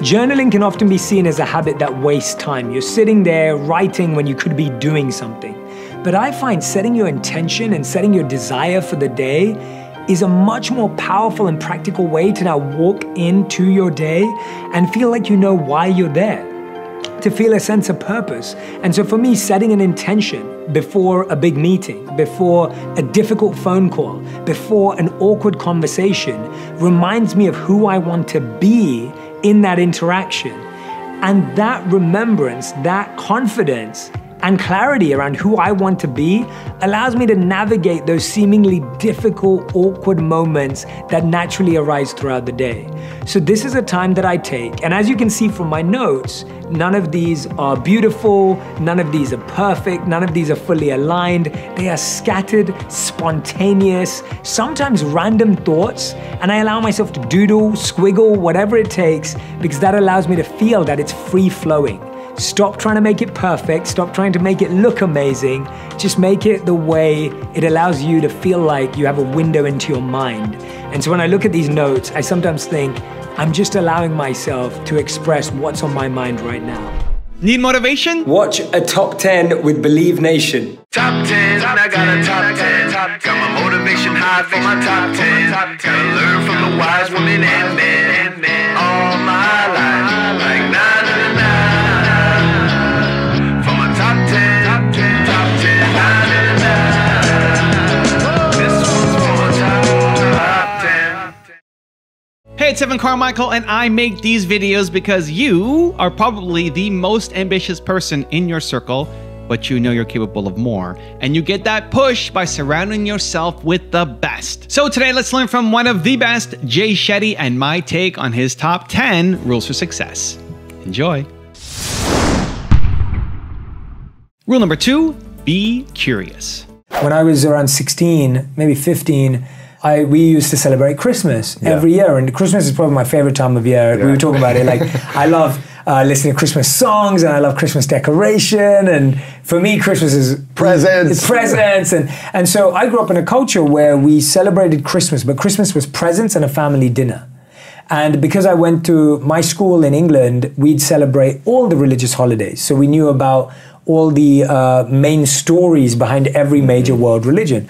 Journaling can often be seen as a habit that wastes time. You're sitting there writing when you could be doing something. But I find setting your intention and setting your desire for the day is a much more powerful and practical way to now walk into your day and feel like you know why you're there, to feel a sense of purpose. And so for me, setting an intention before a big meeting, before a difficult phone call, before an awkward conversation reminds me of who I want to be in that interaction. And that remembrance, that confidence, and clarity around who I want to be allows me to navigate those seemingly difficult, awkward moments that naturally arise throughout the day. So, this is a time that I take, and as you can see from my notes, none of these are beautiful, none of these are perfect, none of these are fully aligned. They are scattered, spontaneous, sometimes random thoughts, and I allow myself to doodle, squiggle, whatever it takes, because that allows me to feel that it's free flowing. Stop trying to make it perfect. Stop trying to make it look amazing. Just make it the way it allows you to feel like you have a window into your mind. And so when I look at these notes, I sometimes think, I'm just allowing myself to express what's on my mind right now. Need motivation? Watch a top 10 with Believe Nation. Top 10, I got a top 10. Got my motivation high for my top 10. Gotta learn from the wise women and men. Hey, it's Evan Carmichael, and I make these videos because you are probably the most ambitious person in your circle, but you know you're capable of more. And you get that push by surrounding yourself with the best. So today, let's learn from one of the best, Jay Shetty, and my take on his top 10 rules for success. Enjoy. Rule number two be curious. When I was around 16, maybe 15, I, we used to celebrate Christmas every year, and Christmas is probably my favorite time of year. We were talking about it. Like, I love uh, listening to Christmas songs, and I love Christmas decoration. And for me, Christmas is Presents. It's presents, and and so I grew up in a culture where we celebrated Christmas, but Christmas was presents and a family dinner. And because I went to my school in England, we'd celebrate all the religious holidays. So we knew about all the uh, main stories behind every major world religion.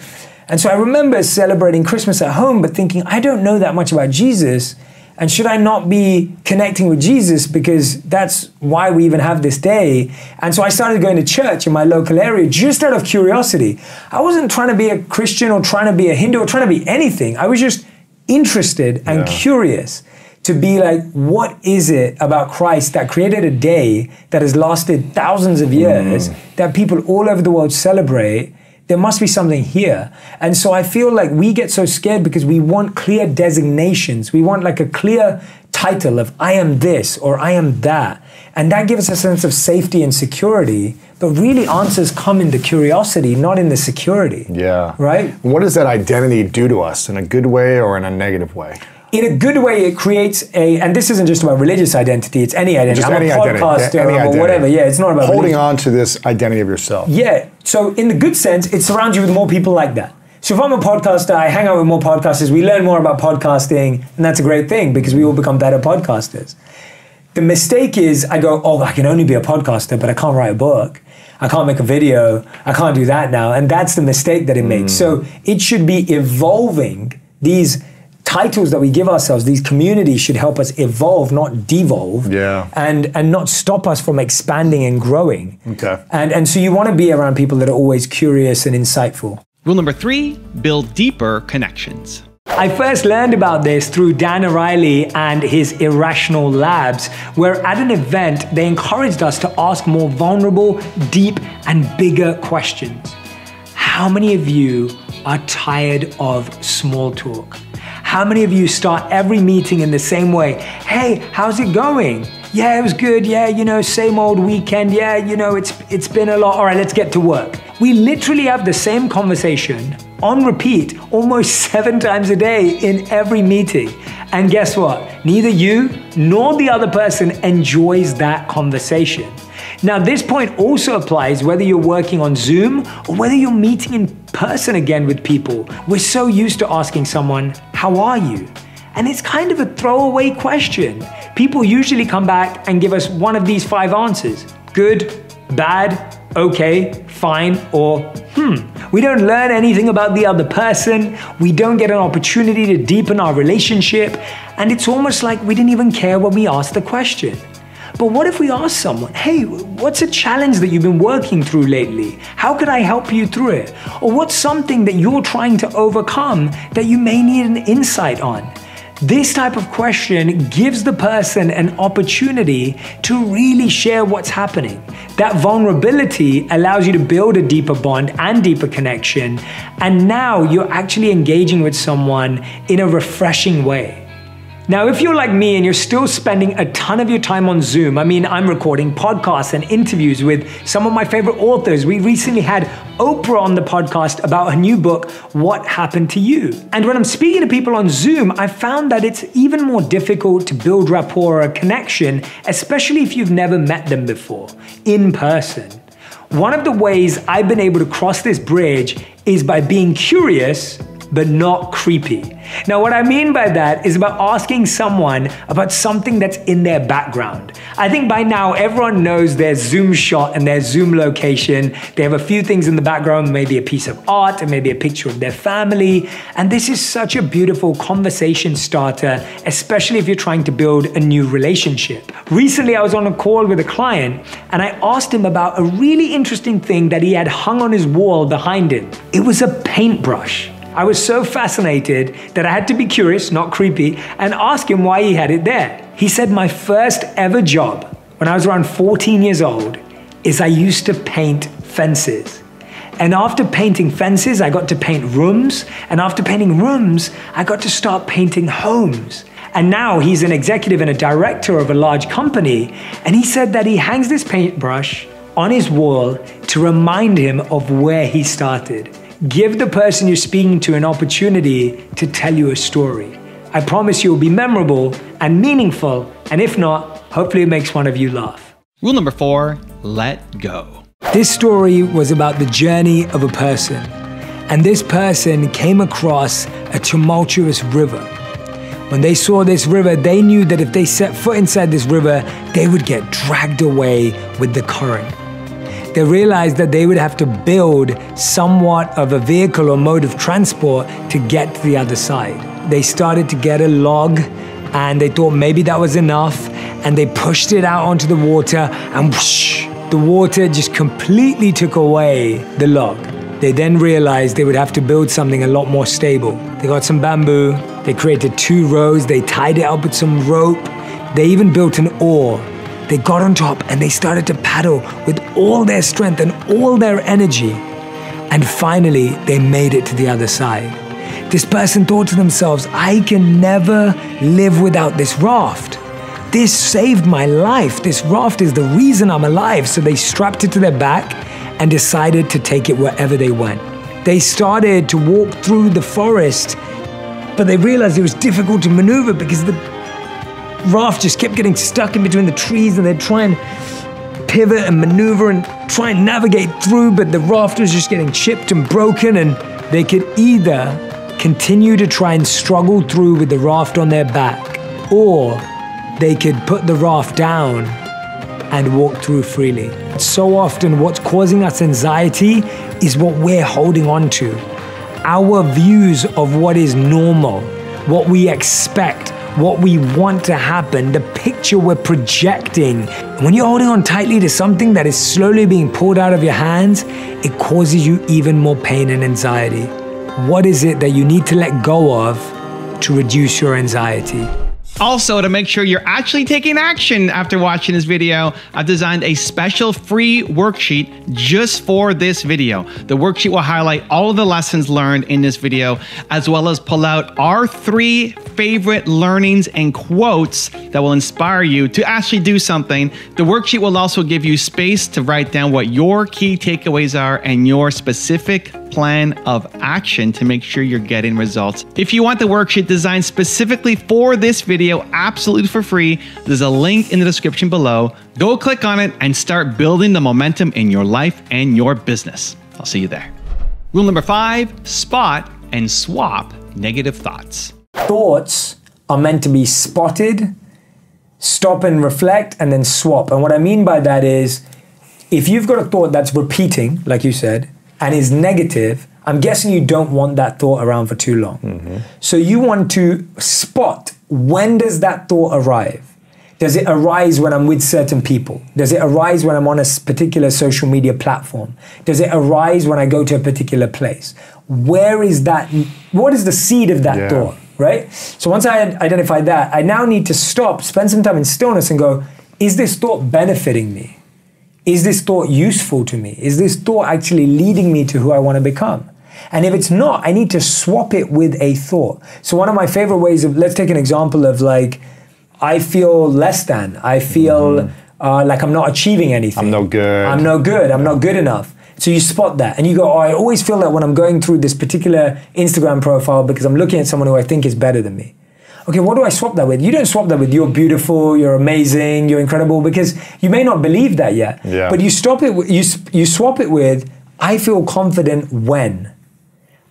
And so I remember celebrating Christmas at home, but thinking, I don't know that much about Jesus. And should I not be connecting with Jesus because that's why we even have this day? And so I started going to church in my local area just out of curiosity. I wasn't trying to be a Christian or trying to be a Hindu or trying to be anything. I was just interested and curious to be like, what is it about Christ that created a day that has lasted thousands of years mm. that people all over the world celebrate? There must be something here. And so I feel like we get so scared because we want clear designations. We want like a clear title of I am this or I am that. And that gives us a sense of safety and security. But really, answers come in the curiosity, not in the security. Yeah. Right? What does that identity do to us in a good way or in a negative way? In a good way, it creates a, and this isn't just about religious identity, it's any identity. Just I'm any a identity. podcaster Yeah, any or identity. whatever. Yeah, it's not about Holding religion. on to this identity of yourself. Yeah. So in the good sense, it surrounds you with more people like that. So if I'm a podcaster, I hang out with more podcasters, we learn more about podcasting, and that's a great thing because we all become better podcasters. The mistake is I go, oh, I can only be a podcaster, but I can't write a book. I can't make a video. I can't do that now. And that's the mistake that it makes. Mm. So it should be evolving these titles that we give ourselves, these communities should help us evolve, not devolve. Yeah. And and not stop us from expanding and growing. Okay. And and so you want to be around people that are always curious and insightful. Rule number three build deeper connections. I first learned about this through Dan Ariely and his Irrational Labs, where at an event they encouraged us to ask more vulnerable, deep, and bigger questions. How many of you are tired of small talk? How many of you start every meeting in the same way? Hey, how's it going? Yeah, it was good. Yeah, you know, same old weekend. Yeah, you know, it's it's been a lot. All right, let's get to work. We literally have the same conversation on repeat almost 7 times a day in every meeting. And guess what? Neither you nor the other person enjoys that conversation. Now, this point also applies whether you're working on Zoom or whether you're meeting in person again with people. We're so used to asking someone, How are you? And it's kind of a throwaway question. People usually come back and give us one of these five answers good, bad, okay, fine, or hmm. We don't learn anything about the other person, we don't get an opportunity to deepen our relationship, and it's almost like we didn't even care when we asked the question. But what if we ask someone, hey, what's a challenge that you've been working through lately? How could I help you through it? Or what's something that you're trying to overcome that you may need an insight on? This type of question gives the person an opportunity to really share what's happening. That vulnerability allows you to build a deeper bond and deeper connection, and now you're actually engaging with someone in a refreshing way. Now, if you're like me and you're still spending a ton of your time on Zoom, I mean, I'm recording podcasts and interviews with some of my favorite authors. We recently had Oprah on the podcast about her new book, What Happened to You? And when I'm speaking to people on Zoom, I found that it's even more difficult to build rapport or a connection, especially if you've never met them before in person. One of the ways I've been able to cross this bridge is by being curious but not creepy. Now, what I mean by that is about asking someone about something that's in their background. I think by now everyone knows their Zoom shot and their Zoom location. They have a few things in the background, maybe a piece of art and maybe a picture of their family. And this is such a beautiful conversation starter, especially if you're trying to build a new relationship. Recently, I was on a call with a client and I asked him about a really interesting thing that he had hung on his wall behind him. It was a paintbrush. I was so fascinated that I had to be curious, not creepy, and ask him why he had it there. He said, My first ever job when I was around 14 years old is I used to paint fences. And after painting fences, I got to paint rooms. And after painting rooms, I got to start painting homes. And now he's an executive and a director of a large company. And he said that he hangs this paintbrush on his wall to remind him of where he started. Give the person you're speaking to an opportunity to tell you a story. I promise you will be memorable and meaningful, and if not, hopefully it makes one of you laugh. Rule number four let go. This story was about the journey of a person, and this person came across a tumultuous river. When they saw this river, they knew that if they set foot inside this river, they would get dragged away with the current they realized that they would have to build somewhat of a vehicle or mode of transport to get to the other side. They started to get a log and they thought maybe that was enough and they pushed it out onto the water and whoosh, the water just completely took away the log. They then realized they would have to build something a lot more stable. They got some bamboo, they created two rows, they tied it up with some rope, they even built an oar they got on top and they started to paddle with all their strength and all their energy. And finally, they made it to the other side. This person thought to themselves, I can never live without this raft. This saved my life. This raft is the reason I'm alive. So they strapped it to their back and decided to take it wherever they went. They started to walk through the forest, but they realized it was difficult to maneuver because the raft just kept getting stuck in between the trees and they'd try and pivot and maneuver and try and navigate through, but the raft was just getting chipped and broken, and they could either continue to try and struggle through with the raft on their back, or they could put the raft down and walk through freely. So often, what's causing us anxiety is what we're holding on to. Our views of what is normal, what we expect, what we want to happen, the picture we're projecting. When you're holding on tightly to something that is slowly being pulled out of your hands, it causes you even more pain and anxiety. What is it that you need to let go of to reduce your anxiety? Also, to make sure you're actually taking action after watching this video, I've designed a special free worksheet just for this video. The worksheet will highlight all of the lessons learned in this video, as well as pull out our three favorite learnings and quotes that will inspire you to actually do something. The worksheet will also give you space to write down what your key takeaways are and your specific plan of action to make sure you're getting results. If you want the worksheet designed specifically for this video, absolutely for free, there's a link in the description below. Go click on it and start building the momentum in your life and your business. I'll see you there. Rule number five spot and swap negative thoughts. Thoughts are meant to be spotted, stop and reflect, and then swap. And what I mean by that is if you've got a thought that's repeating, like you said, and is negative, I'm guessing you don't want that thought around for too long. Mm-hmm. So you want to spot when does that thought arrive? Does it arise when I'm with certain people? Does it arise when I'm on a particular social media platform? Does it arise when I go to a particular place? Where is that? What is the seed of that Yeah. thought? Right? So once I had identified that, I now need to stop, spend some time in stillness and go, is this thought benefiting me? Is this thought useful to me? Is this thought actually leading me to who I want to become? And if it's not, I need to swap it with a thought. So, one of my favorite ways of, let's take an example of like, I feel less than, I feel uh, like I'm not achieving anything. I'm no good. I'm no good. I'm not good enough. So you spot that and you go, oh, I always feel that when I'm going through this particular Instagram profile because I'm looking at someone who I think is better than me. Okay, what do I swap that with? You don't swap that with you're beautiful, you're amazing, you're incredible because you may not believe that yet. Yeah. But you stop it. You you swap it with I feel confident when.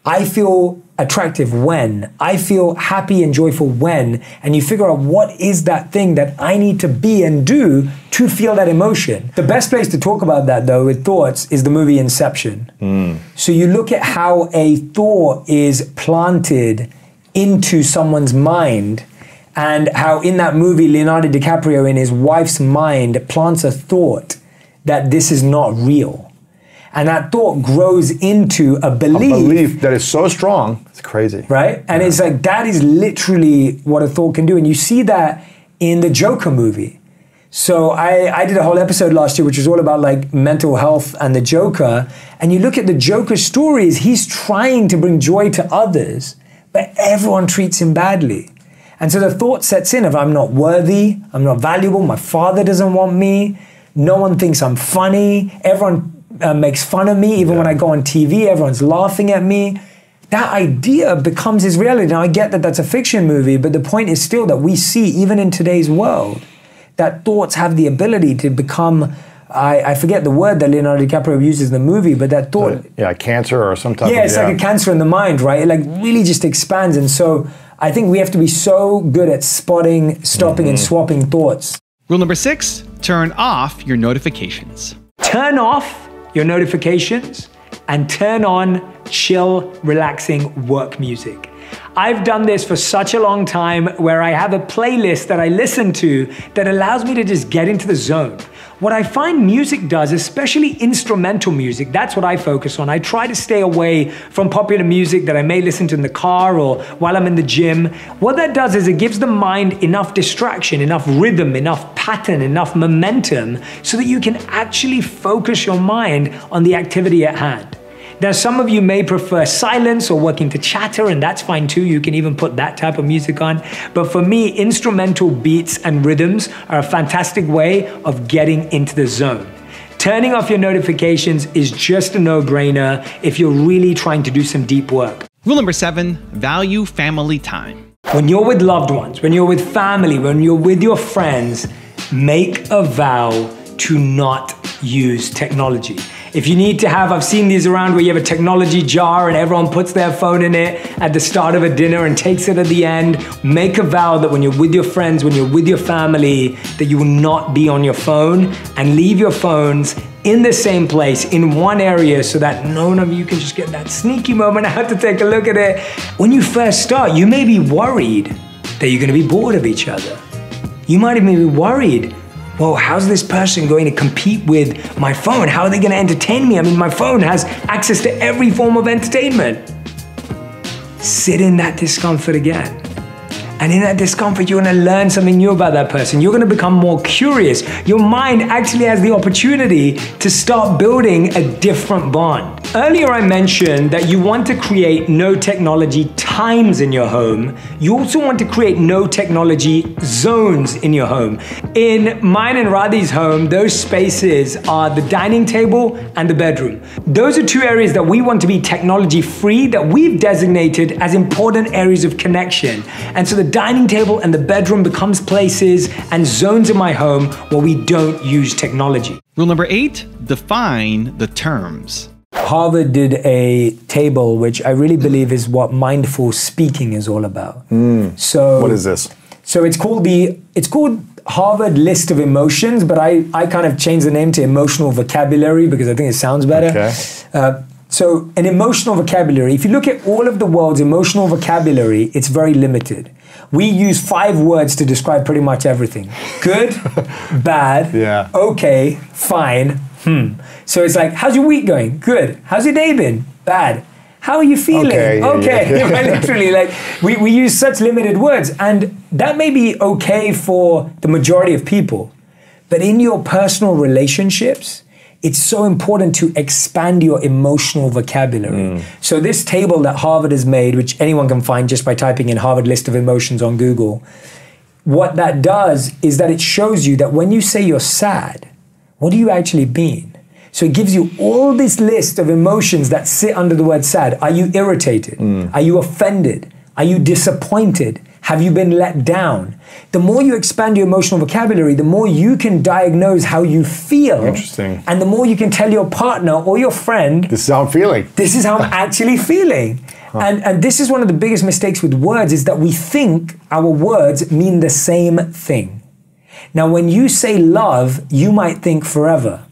I feel attractive when. I feel happy and joyful when. And you figure out what is that thing that I need to be and do to feel that emotion. The best place to talk about that, though, with thoughts is the movie Inception. Hmm. So you look at how a thought is planted into someone's mind. And how in that movie, Leonardo DiCaprio, in his wife's mind, plants a thought that this is not real. And that thought grows into a A belief, belief that is so strong, it's crazy. right? And it's like that is literally what a thought can do. And you see that in the Joker movie. So I, I did a whole episode last year which was all about like mental health and the Joker. And you look at the Joker stories, he's trying to bring joy to others, but everyone treats him badly. And so the thought sets in of I'm not worthy, I'm not valuable, my father doesn't want me, no one thinks I'm funny, everyone uh, makes fun of me, even when I go on TV, everyone's laughing at me. That idea becomes his reality. Now, I get that that's a fiction movie, but the point is still that we see, even in today's world, that thoughts have the ability to become. I, I forget the word that Leonardo DiCaprio uses in the movie, but that thought Yeah, cancer or some type yeah, of it's like a cancer in the mind, right? It like really just expands. And so I think we have to be so good at spotting, stopping, and swapping thoughts. Rule number six turn off your notifications. Turn off your notifications and turn on chill, relaxing work music. I've done this for such a long time where I have a playlist that I listen to that allows me to just get into the zone. What I find music does, especially instrumental music, that's what I focus on. I try to stay away from popular music that I may listen to in the car or while I'm in the gym. What that does is it gives the mind enough distraction, enough rhythm, enough pattern, enough momentum so that you can actually focus your mind on the activity at hand. Now, some of you may prefer silence or working to chatter, and that's fine too. You can even put that type of music on. But for me, instrumental beats and rhythms are a fantastic way of getting into the zone. Turning off your notifications is just a no brainer if you're really trying to do some deep work. Rule number seven value family time. When you're with loved ones, when you're with family, when you're with your friends, make a vow to not use technology. If you need to have, I've seen these around where you have a technology jar and everyone puts their phone in it at the start of a dinner and takes it at the end. Make a vow that when you're with your friends, when you're with your family, that you will not be on your phone and leave your phones in the same place in one area so that none of you can just get that sneaky moment out to take a look at it. When you first start, you may be worried that you're going to be bored of each other. You might even be worried. Well, how's this person going to compete with my phone? How are they going to entertain me? I mean, my phone has access to every form of entertainment. Sit in that discomfort again. And in that discomfort, you're gonna learn something new about that person. You're gonna become more curious. Your mind actually has the opportunity to start building a different bond. Earlier, I mentioned that you want to create no technology times in your home. You also want to create no technology zones in your home. In mine and Radhi's home, those spaces are the dining table and the bedroom. Those are two areas that we want to be technology free, that we've designated as important areas of connection. And so the dining table and the bedroom becomes places and zones in my home where we don't use technology. Rule number eight define the terms. Harvard did a table which I really believe is what mindful speaking is all about. So What is this? So it's called the it's called Harvard List of Emotions, but I I kind of changed the name to emotional vocabulary because I think it sounds better. Okay. Uh, so an emotional vocabulary. If you look at all of the world's emotional vocabulary, it's very limited. We use five words to describe pretty much everything: good, bad, Yeah. okay, fine, hmm. So it's like, how's your week going? Good. How's your day been? Bad. How are you feeling? Okay, yeah, okay. yeah. Right, literally, like we, we use such limited words, and that may be okay for the majority of people, but in your personal relationships, it's so important to expand your emotional vocabulary. Mm. So this table that Harvard has made, which anyone can find just by typing in Harvard list of emotions on Google, what that does is that it shows you that when you say you're sad, what do you actually mean? So it gives you all this list of emotions that sit under the word sad. Are you irritated? Mm. Are you offended? Are you disappointed? Have you been let down? The more you expand your emotional vocabulary, the more you can diagnose how you feel. Interesting. And the more you can tell your partner or your friend, This is how I'm feeling. this is how I'm actually feeling. And, and this is one of the biggest mistakes with words is that we think our words mean the same thing. Now, when you say love, you might think forever.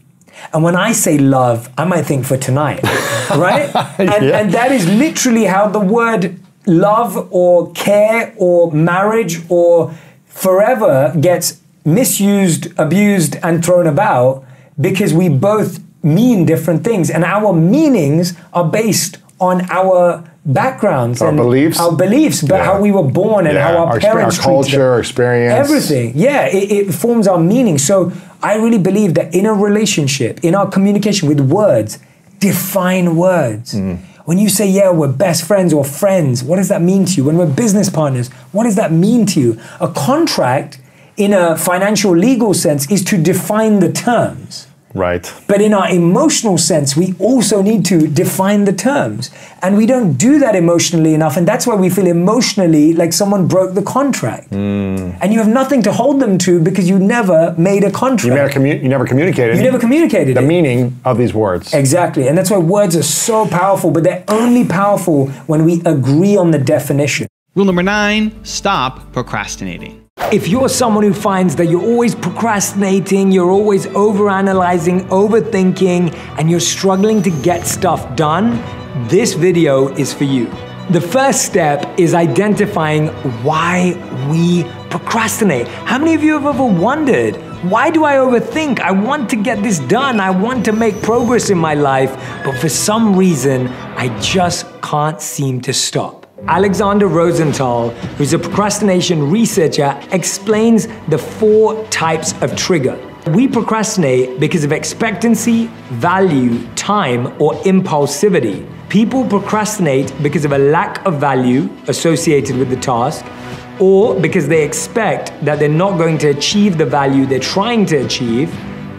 And when I say love, I might think for tonight, right? And, Yeah. and that is literally how the word love or care or marriage or forever gets misused, abused, and thrown about because we both mean different things. And our meanings are based on our backgrounds Our and beliefs. our beliefs, but Yeah. how we were born and Yeah, how our, our parents our culture, our experience. everything. Yeah, it, it forms our meaning. So I really believe that in a relationship, in our communication with words, define words. Hmm. When you say, yeah, we're best friends or friends, what does that mean to you? When we're business partners, what does that mean to you? A contract, in a financial legal sense, is to define the terms. Right. But in our emotional sense, we also need to define the terms. And we don't do that emotionally enough. And that's why we feel emotionally like someone broke the contract. Mm. And you have nothing to hold them to because you never made a contract. You never, commu- you never communicated You never communicated the it. meaning of these words. Exactly. And that's why words are so powerful, but they're only powerful when we agree on the definition. Rule number nine stop procrastinating. If you're someone who finds that you're always procrastinating, you're always overanalyzing, overthinking, and you're struggling to get stuff done, this video is for you. The first step is identifying why we procrastinate. How many of you have ever wondered, why do I overthink? I want to get this done. I want to make progress in my life, but for some reason, I just can't seem to stop. Alexander Rosenthal, who's a procrastination researcher, explains the four types of trigger. We procrastinate because of expectancy, value, time, or impulsivity. People procrastinate because of a lack of value associated with the task, or because they expect that they're not going to achieve the value they're trying to achieve,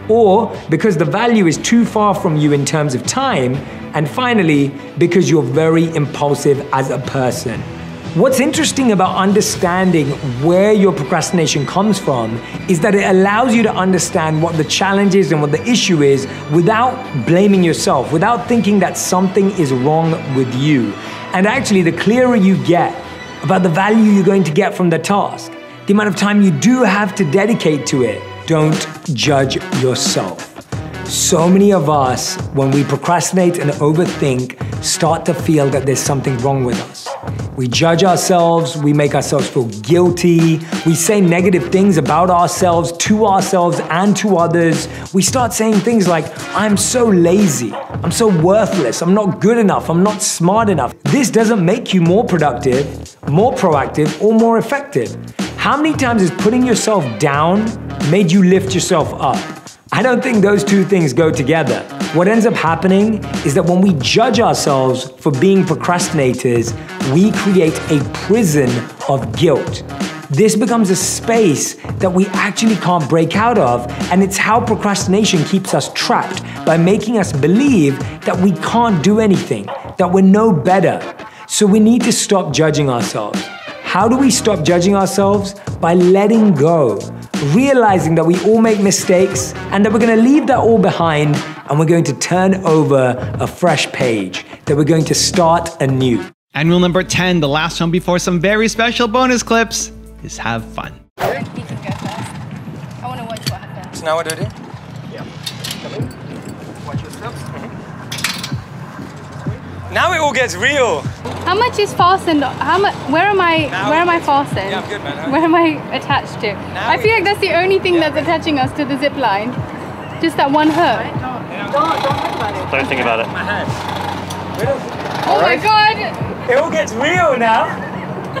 or because the value is too far from you in terms of time, and finally, because you're very impulsive as a person. What's interesting about understanding where your procrastination comes from is that it allows you to understand what the challenge is and what the issue is without blaming yourself, without thinking that something is wrong with you. And actually, the clearer you get about the value you're going to get from the task, the amount of time you do have to dedicate to it, don't judge yourself. So many of us, when we procrastinate and overthink, start to feel that there's something wrong with us. We judge ourselves, we make ourselves feel guilty, we say negative things about ourselves to ourselves and to others. We start saying things like, I'm so lazy, I'm so worthless, I'm not good enough, I'm not smart enough. This doesn't make you more productive, more proactive, or more effective. How many times has putting yourself down made you lift yourself up? I don't think those two things go together. What ends up happening is that when we judge ourselves for being procrastinators, we create a prison of guilt. This becomes a space that we actually can't break out of, and it's how procrastination keeps us trapped by making us believe that we can't do anything, that we're no better. So we need to stop judging ourselves. How do we stop judging ourselves? By letting go, realizing that we all make mistakes and that we're gonna leave that all behind and we're going to turn over a fresh page, that we're going to start anew. And rule number 10, the last one before some very special bonus clips, is have fun. You can go first. I want to watch what happens. So now what do I do? Now it all gets real. How much is fastened? How much? Where am I? Now where am I fastened? Yeah, I'm good, man. Where am I attached to? Now I feel like that's the only thing that's attaching us to the zip line. Just that one hook. Don't don't, don't think about it. Don't think about it. My hand. Oh my god! It all gets real now.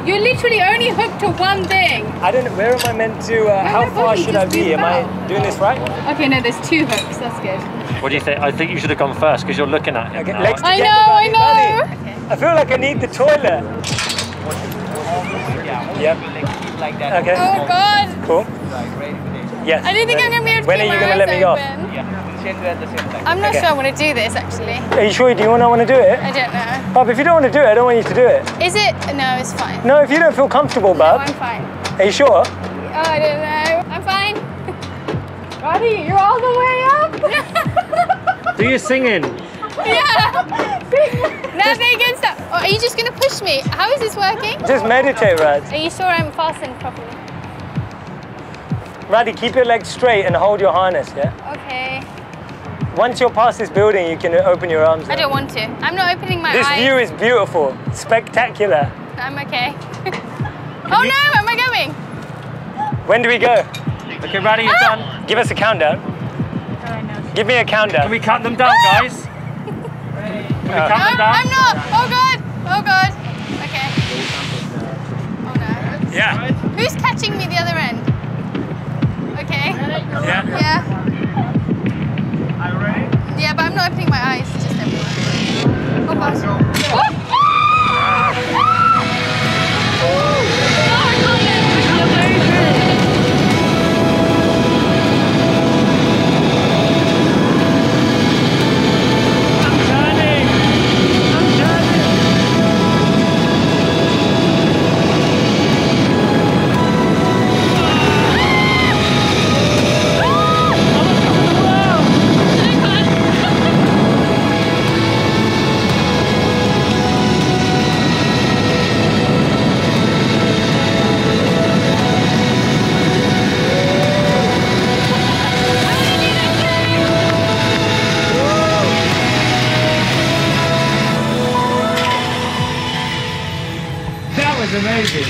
You're literally only hooked to one thing. I don't know, where am I meant to, uh, how far should I be? moved Am I doing this right? Okay, no, there's two hooks. That's good. What do you think? I think you should have gone first because you're looking at him. Okay, now. legs I together, know, I know. buddy. I feel like I need the toilet. Yep. Okay, Oh god! cool. Yes. I don't think I'm gonna be able to When are you gonna let eyes me off? open. I'm not Okay. sure I want to do this actually. Are you sure? Do you want to want to do it? I don't know. Bob, if you don't want to do it, I don't want you to do it. Is it? No, it's fine. No, if you don't feel comfortable, No, Bob. I'm fine. Are you sure? Oh, I don't know. I'm fine. Roddy, you're all the way up. Do your singing. yeah. now they can stop. Oh, are you just gonna push me? How is this working? Just meditate, Rad. Are you sure I'm fastened properly? Radhi, keep your legs straight and hold your harness, yeah? Okay. Once you're past this building, you can open your arms. I up. don't want to. I'm not opening my arms. This eyes. view is beautiful, spectacular. I'm okay. oh you- no, am I going? When do we go? Okay, ready? You're Ah! done. Give us a countdown. Give me a countdown. Can we count them down, guys? Can we count No, them uh, down? I'm not. Oh god. Oh god. Okay. Oh no. Yeah. Who's catching me the other end? Okay. Yeah. Yeah. Yeah, but I'm not opening my eyes. Just everywhere. Oh gosh.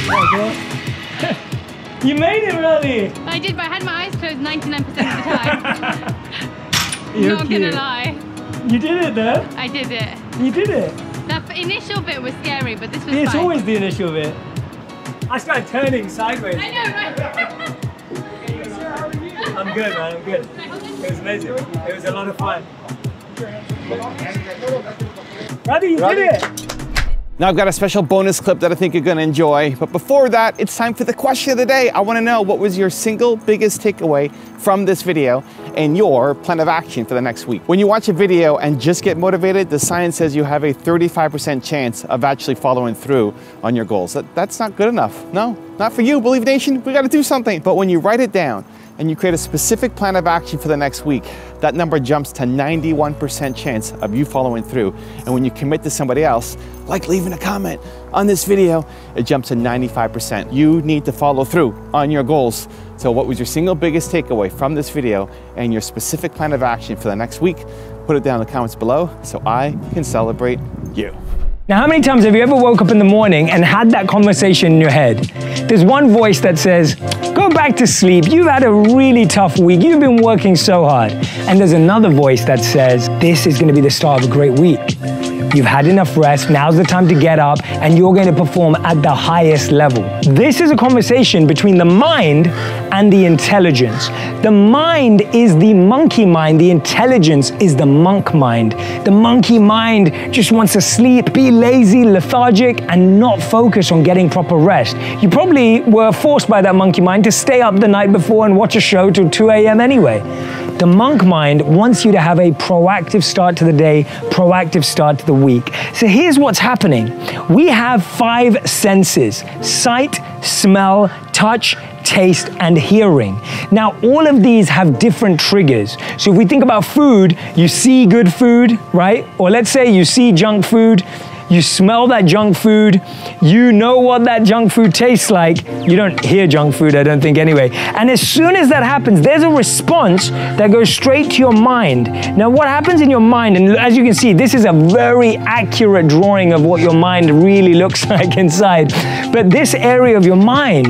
you made it, Radhi. I did, but I had my eyes closed 99% of the time. You're not cute. gonna lie. You did it, though. I did it. You did it. The initial bit was scary, but this was It's fine. always the initial bit. I started turning sideways. I know, right? I'm good, man. I'm good. It was amazing. It was a lot of fun. Radhi, you did it. Now I've got a special bonus clip that I think you're gonna enjoy. But before that, it's time for the question of the day. I wanna know what was your single biggest takeaway from this video and your plan of action for the next week. When you watch a video and just get motivated, the science says you have a 35% chance of actually following through on your goals. That, that's not good enough. No, not for you, Believe Nation. We gotta do something. But when you write it down, and you create a specific plan of action for the next week, that number jumps to 91% chance of you following through. And when you commit to somebody else, like leaving a comment on this video, it jumps to 95%. You need to follow through on your goals. So what was your single biggest takeaway from this video and your specific plan of action for the next week? Put it down in the comments below so I can celebrate you. Now, how many times have you ever woke up in the morning and had that conversation in your head? There's one voice that says, Go back to sleep. You've had a really tough week. You've been working so hard. And there's another voice that says, This is going to be the start of a great week. You've had enough rest. Now's the time to get up and you're going to perform at the highest level. This is a conversation between the mind and the intelligence. The mind is the monkey mind, the intelligence is the monk mind. The monkey mind just wants to sleep, be lazy, lethargic, and not focus on getting proper rest. You probably were forced by that monkey mind to stay up the night before and watch a show till 2 a.m. anyway. The monk mind wants you to have a proactive start to the day, proactive start to the week. So here's what's happening we have five senses sight, smell, touch, taste, and hearing. Now, all of these have different triggers. So if we think about food, you see good food, right? Or let's say you see junk food, you smell that junk food, you know what that junk food tastes like. You don't hear junk food, I don't think, anyway. And as soon as that happens, there's a response that goes straight to your mind. Now, what happens in your mind, and as you can see, this is a very accurate drawing of what your mind really looks like inside. But this area of your mind,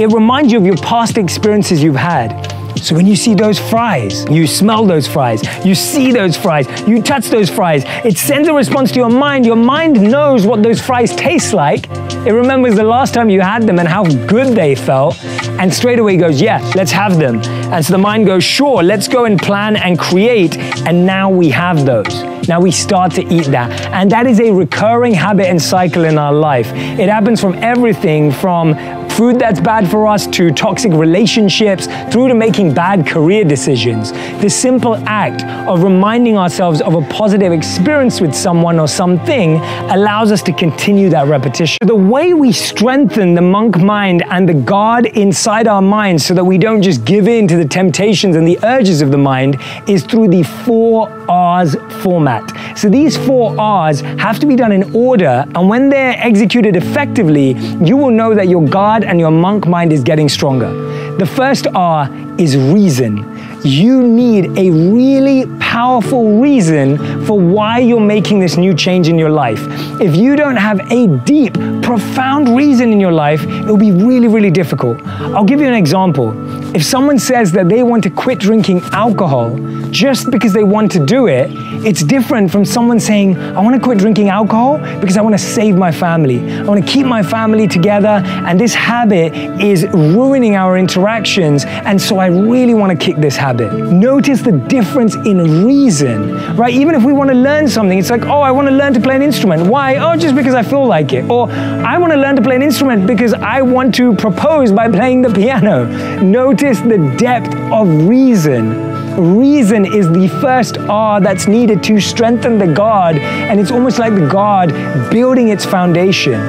it reminds you of your past experiences you've had. So when you see those fries, you smell those fries, you see those fries, you touch those fries, it sends a response to your mind. Your mind knows what those fries taste like. It remembers the last time you had them and how good they felt, and straight away goes, Yeah, let's have them. And so the mind goes, Sure, let's go and plan and create, and now we have those. Now we start to eat that. And that is a recurring habit and cycle in our life. It happens from everything from food that's bad for us to toxic relationships through to making bad career decisions. The simple act of reminding ourselves of a positive experience with someone or something allows us to continue that repetition. The way we strengthen the monk mind and the God inside our minds so that we don't just give in to the temptations and the urges of the mind is through the four R's format. So these four R's have to be done in order, and when they're executed effectively, you will know that your guard and your monk mind is getting stronger. The first R is reason. You need a really powerful reason for why you're making this new change in your life. If you don't have a deep, profound reason in your life, it'll be really, really difficult. I'll give you an example. If someone says that they want to quit drinking alcohol just because they want to do it, it's different from someone saying, I want to quit drinking alcohol because I want to save my family. I want to keep my family together, and this habit is ruining our interactions, and so I really want to kick this habit. Notice the difference in reason, right? Even if we want to learn something, it's like, oh, I want to learn to play an instrument. Why? Oh, just because I feel like it. Or I want to learn to play an instrument because I want to propose by playing the piano. Notice the depth of reason. Reason is the first R that's needed to strengthen the God, and it's almost like the God building its foundation.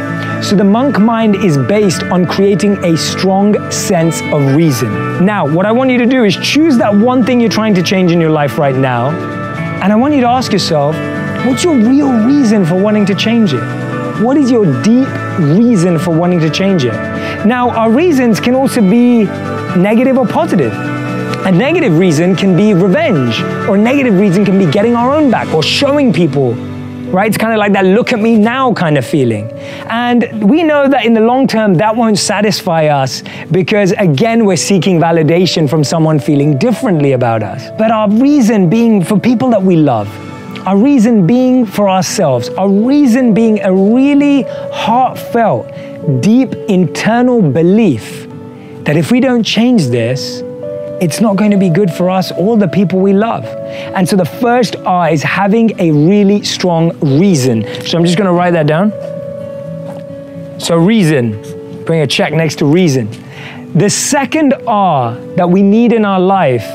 So the monk mind is based on creating a strong sense of reason. Now, what I want you to do is choose that one thing you're trying to change in your life right now, and I want you to ask yourself, what's your real reason for wanting to change it? What is your deep reason for wanting to change it? Now, our reasons can also be negative or positive. A negative reason can be revenge, or a negative reason can be getting our own back or showing people, right? It's kind of like that look at me now kind of feeling. And we know that in the long term, that won't satisfy us because, again, we're seeking validation from someone feeling differently about us. But our reason being for people that we love, our reason being for ourselves, our reason being a really heartfelt, deep internal belief that if we don't change this, it's not going to be good for us or the people we love. And so the first R is having a really strong reason. So I'm just going to write that down. So, reason, bring a check next to reason. The second R that we need in our life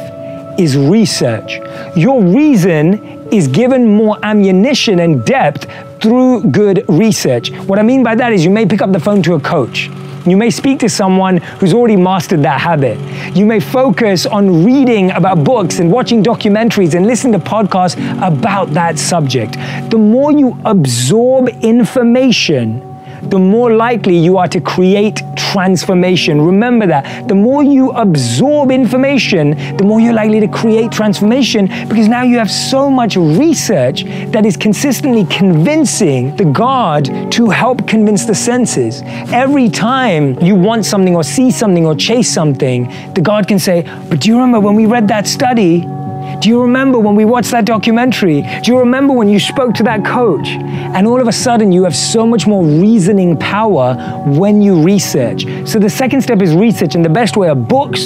is research. Your reason is given more ammunition and depth through good research. What I mean by that is you may pick up the phone to a coach. You may speak to someone who's already mastered that habit. You may focus on reading about books and watching documentaries and listen to podcasts about that subject. The more you absorb information, the more likely you are to create transformation. Remember that. The more you absorb information, the more you're likely to create transformation because now you have so much research that is consistently convincing the God to help convince the senses. Every time you want something or see something or chase something, the God can say, But do you remember when we read that study? Do you remember when we watched that documentary? Do you remember when you spoke to that coach? And all of a sudden, you have so much more reasoning power when you research. So, the second step is research, and the best way are books,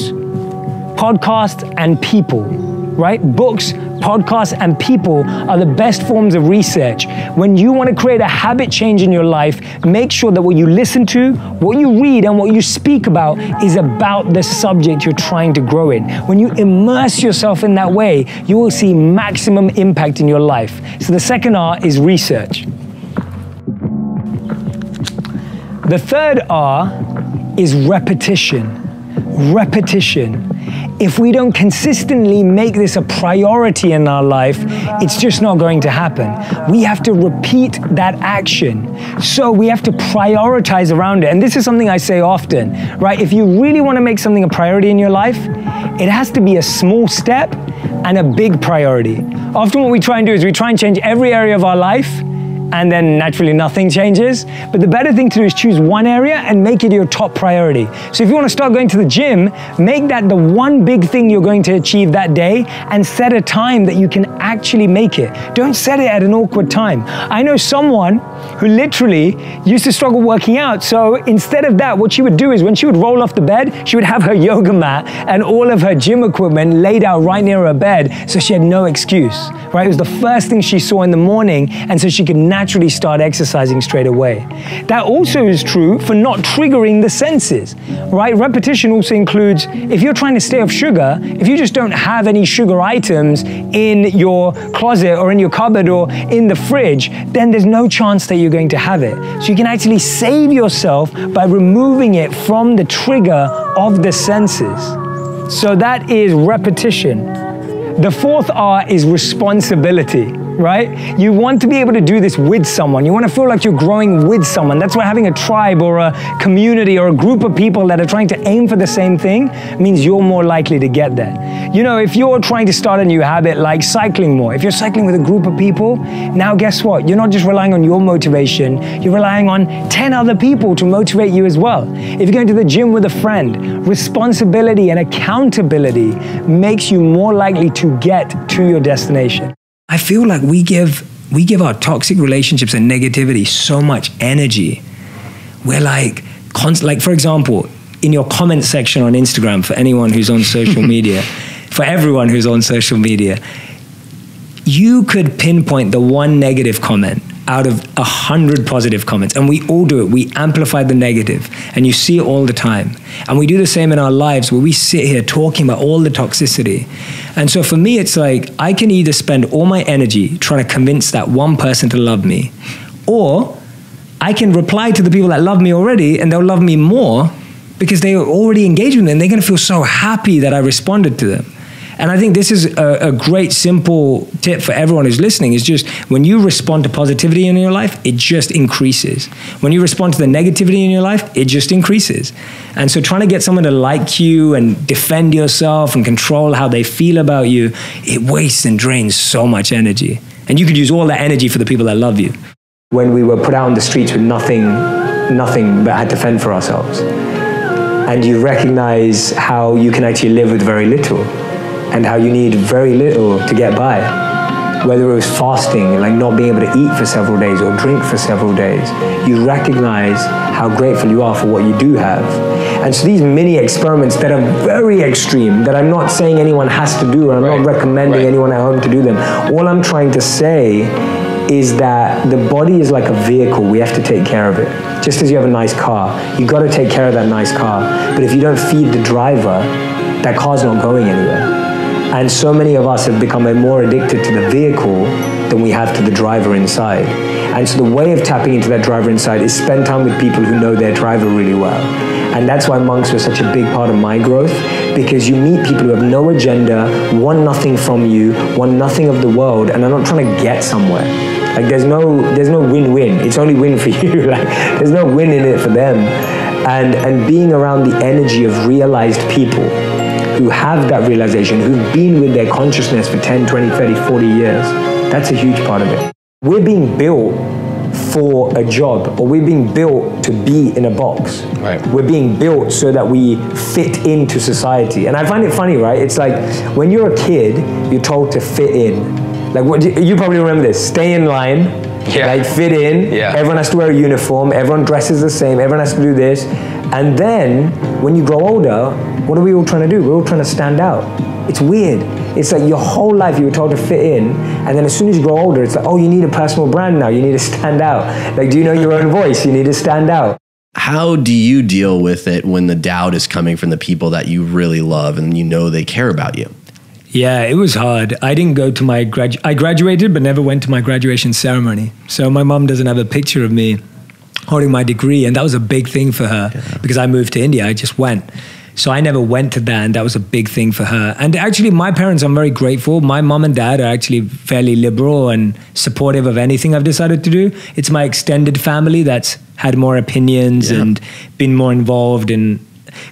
podcasts, and people, right? Books, podcasts, and people are the best forms of research. When you want to create a habit change in your life, make sure that what you listen to, what you read, and what you speak about is about the subject you're trying to grow in. When you immerse yourself in that way, you will see maximum impact in your life. So the second R is research. The third R is repetition. Repetition. If we don't consistently make this a priority in our life, it's just not going to happen. We have to repeat that action. So we have to prioritize around it. And this is something I say often, right? If you really want to make something a priority in your life, it has to be a small step and a big priority. Often what we try and do is we try and change every area of our life and then naturally nothing changes. But the better thing to do is choose one area and make it your top priority. So if you want to start going to the gym, make that the one big thing you're going to achieve that day and set a time that you can actually make it. Don't set it at an awkward time. I know someone who literally used to struggle working out. So instead of that, what she would do is when she would roll off the bed, she would have her yoga mat and all of her gym equipment laid out right near her bed so she had no excuse, right? It was the first thing she saw in the morning and so she could naturally start exercising straight away. That also is true for not triggering the senses, right? Repetition also includes if you're trying to stay off sugar, if you just don't have any sugar items in your closet or in your cupboard or in the fridge, then there's no chance that you're going to have it. So you can actually save yourself by removing it from the trigger of the senses. So that is repetition. The fourth R is responsibility, right? You want to be able to do this with someone. You want to feel like you're growing with someone. That's why having a tribe or a community or a group of people that are trying to aim for the same thing means you're more likely to get there. You know, if you're trying to start a new habit like cycling more, if you're cycling with a group of people, now guess what? You're not just relying on your motivation, you're relying on 10 other people to motivate you as well. If you're going to the gym with a friend, responsibility and accountability makes you more likely to get to your destination. I feel like we give we give our toxic relationships and negativity so much energy. We're like const- like for example, in your comment section on Instagram for anyone who's on social media, for everyone who's on social media, you could pinpoint the one negative comment out of a hundred positive comments. And we all do it. We amplify the negative, and you see it all the time. And we do the same in our lives where we sit here talking about all the toxicity. And so for me, it's like I can either spend all my energy trying to convince that one person to love me, or I can reply to the people that love me already, and they'll love me more because they already engaged with me and they're going to feel so happy that I responded to them. And I think this is a, a, great, simple tip for everyone who's listening is just when you respond to positivity in your life, it just increases. When you respond to the negativity in your life, it just increases. And so trying to get someone to like you and defend yourself and control how they feel about you, it wastes and drains so much energy. And you could use all that energy for the people that love you. When we were put out on the streets with nothing, nothing but had to fend for ourselves. And you recognize how you can actually live with very little and how you need very little to get by. Whether it was fasting, like not being able to eat for several days or drink for several days, you recognize how grateful you are for what you do have. And so these mini experiments that are very extreme, that I'm not saying anyone has to do, and I'm Right, not recommending right. anyone at home to do them. All I'm trying to say is that the body is like a vehicle. We have to take care of it. Just as you have a nice car, you got to take care of that nice car. But if you don't feed the driver, that car's not going anywhere. And so many of us have become more addicted to the vehicle than we have to the driver inside. And so the way of tapping into that driver inside is spend time with people who know their driver really well. And that's why monks were such a big part of my growth, because you meet people who have no agenda, want nothing from you, want nothing of the world, and are not trying to get somewhere. Like there's no there's no win-win. It's only win for you. like there's no win in it for them. And and being around the energy of realized people who have that realization, who've been with their consciousness for 10, 20, 30, 40 years, that's a huge part of it. We're being built for a job, or we're being built to be in a box. Right. We're being built so that we fit into society. And I find it funny, right? It's like when you're a kid, you're told to fit in. Like what you probably remember this: stay in line, Yeah. like fit in. Yeah. Everyone has to wear a uniform. Everyone dresses the same. Everyone has to do this. And then when you grow older, what are we all trying to do? We're all trying to stand out. It's weird. It's like your whole life you were told to fit in, and then as soon as you grow older, it's like, oh, you need a personal brand now. You need to stand out. Like, do you know your own voice? You need to stand out. How do you deal with it when the doubt is coming from the people that you really love and you know they care about you? Yeah, it was hard. I didn't go to my grad. I graduated, but never went to my graduation ceremony. So my mom doesn't have a picture of me holding my degree, and that was a big thing for her because I moved to India. I just went, So I never went to that, and that was a big thing for her. And actually, my parents, I'm very grateful. My mom and dad are actually fairly liberal and supportive of anything I've decided to do. It's my extended family that's had more opinions Yeah. and been more involved in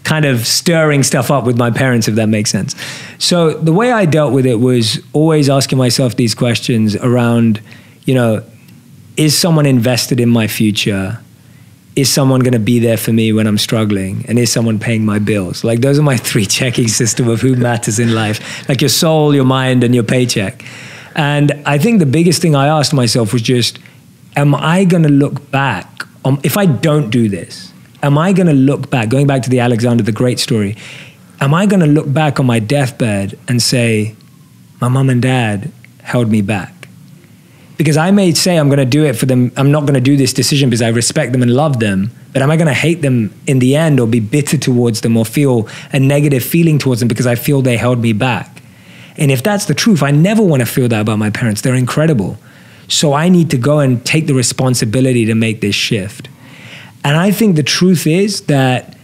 kind of stirring stuff up with my parents, if that makes sense. So the way I dealt with it was always asking myself these questions around, you know, is someone invested in my future? Is someone going to be there for me when I'm struggling? And is someone paying my bills? Like those are my three checking system of who matters in life, like your soul, your mind, and your paycheck. And I think the biggest thing I asked myself was just, am I going to look back on, if I don't do this, am I going to look back, going back to the Alexander the Great story, am I going to look back on my deathbed and say, my mom and dad held me back? Because I may say I'm going to do it for them, I'm not going to do this decision because I respect them and love them, but am I going to hate them in the end or be bitter towards them or feel a negative feeling towards them because I feel they held me back? And if that's the truth, I never want to feel that about my parents. They're incredible. So I need to go and take the responsibility to make this shift. And I think the truth is that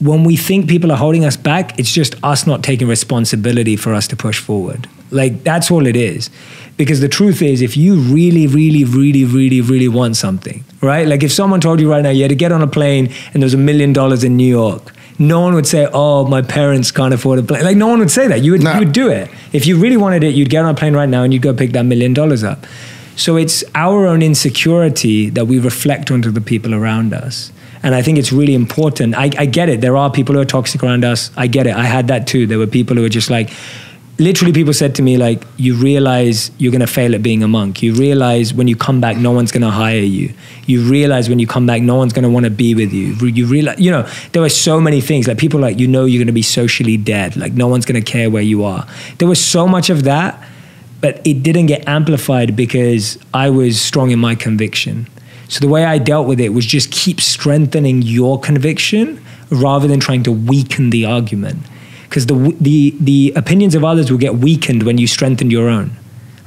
when we think people are holding us back, it's just us not taking responsibility for us to push forward. Like that's all it is. Because the truth is, if you really, really, really, really, really want something, right? Like if someone told you right now you had to get on a plane and there was a million dollars in New York, no one would say, "Oh, my parents can't afford a plane." Like no one would say that. You would, No. you would do it if you really wanted it. You'd get on a plane right now and you'd go pick that million dollars up. So it's our own insecurity that we reflect onto the people around us. And I think it's really important. I, I get it. There are people who are toxic around us. I get it. I had that too. There were people who were just like, literally, people said to me, like, you realize you're going to fail at being a monk. You realize when you come back, no one's going to hire you. You realize when you come back, no one's going to want to be with you. You realize, you know, there were so many things. Like, people like, you know, you're going to be socially dead. Like, no one's going to care where you are. There was so much of that but it didn't get amplified because I was strong in my conviction. So the way I dealt with it was just keep strengthening your conviction rather than trying to weaken the argument. Because the, the, the opinions of others will get weakened when you strengthen your own,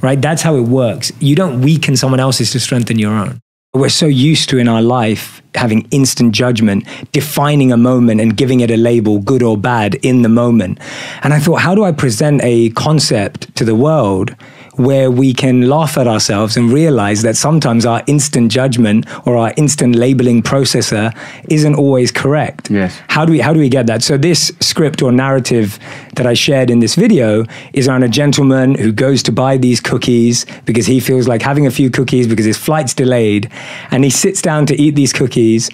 right? That's how it works. You don't weaken someone else's to strengthen your own. We're so used to in our life having instant judgment, defining a moment and giving it a label, good or bad, in the moment. And I thought, how do I present a concept to the world where we can laugh at ourselves and realize that sometimes our instant judgment or our instant labeling processor isn't always correct? Yes. How do we how do we get that? So this script or narrative that I shared in this video is around a gentleman who goes to buy these cookies because he feels like having a few cookies because his flight's delayed and he sits down to eat these cookies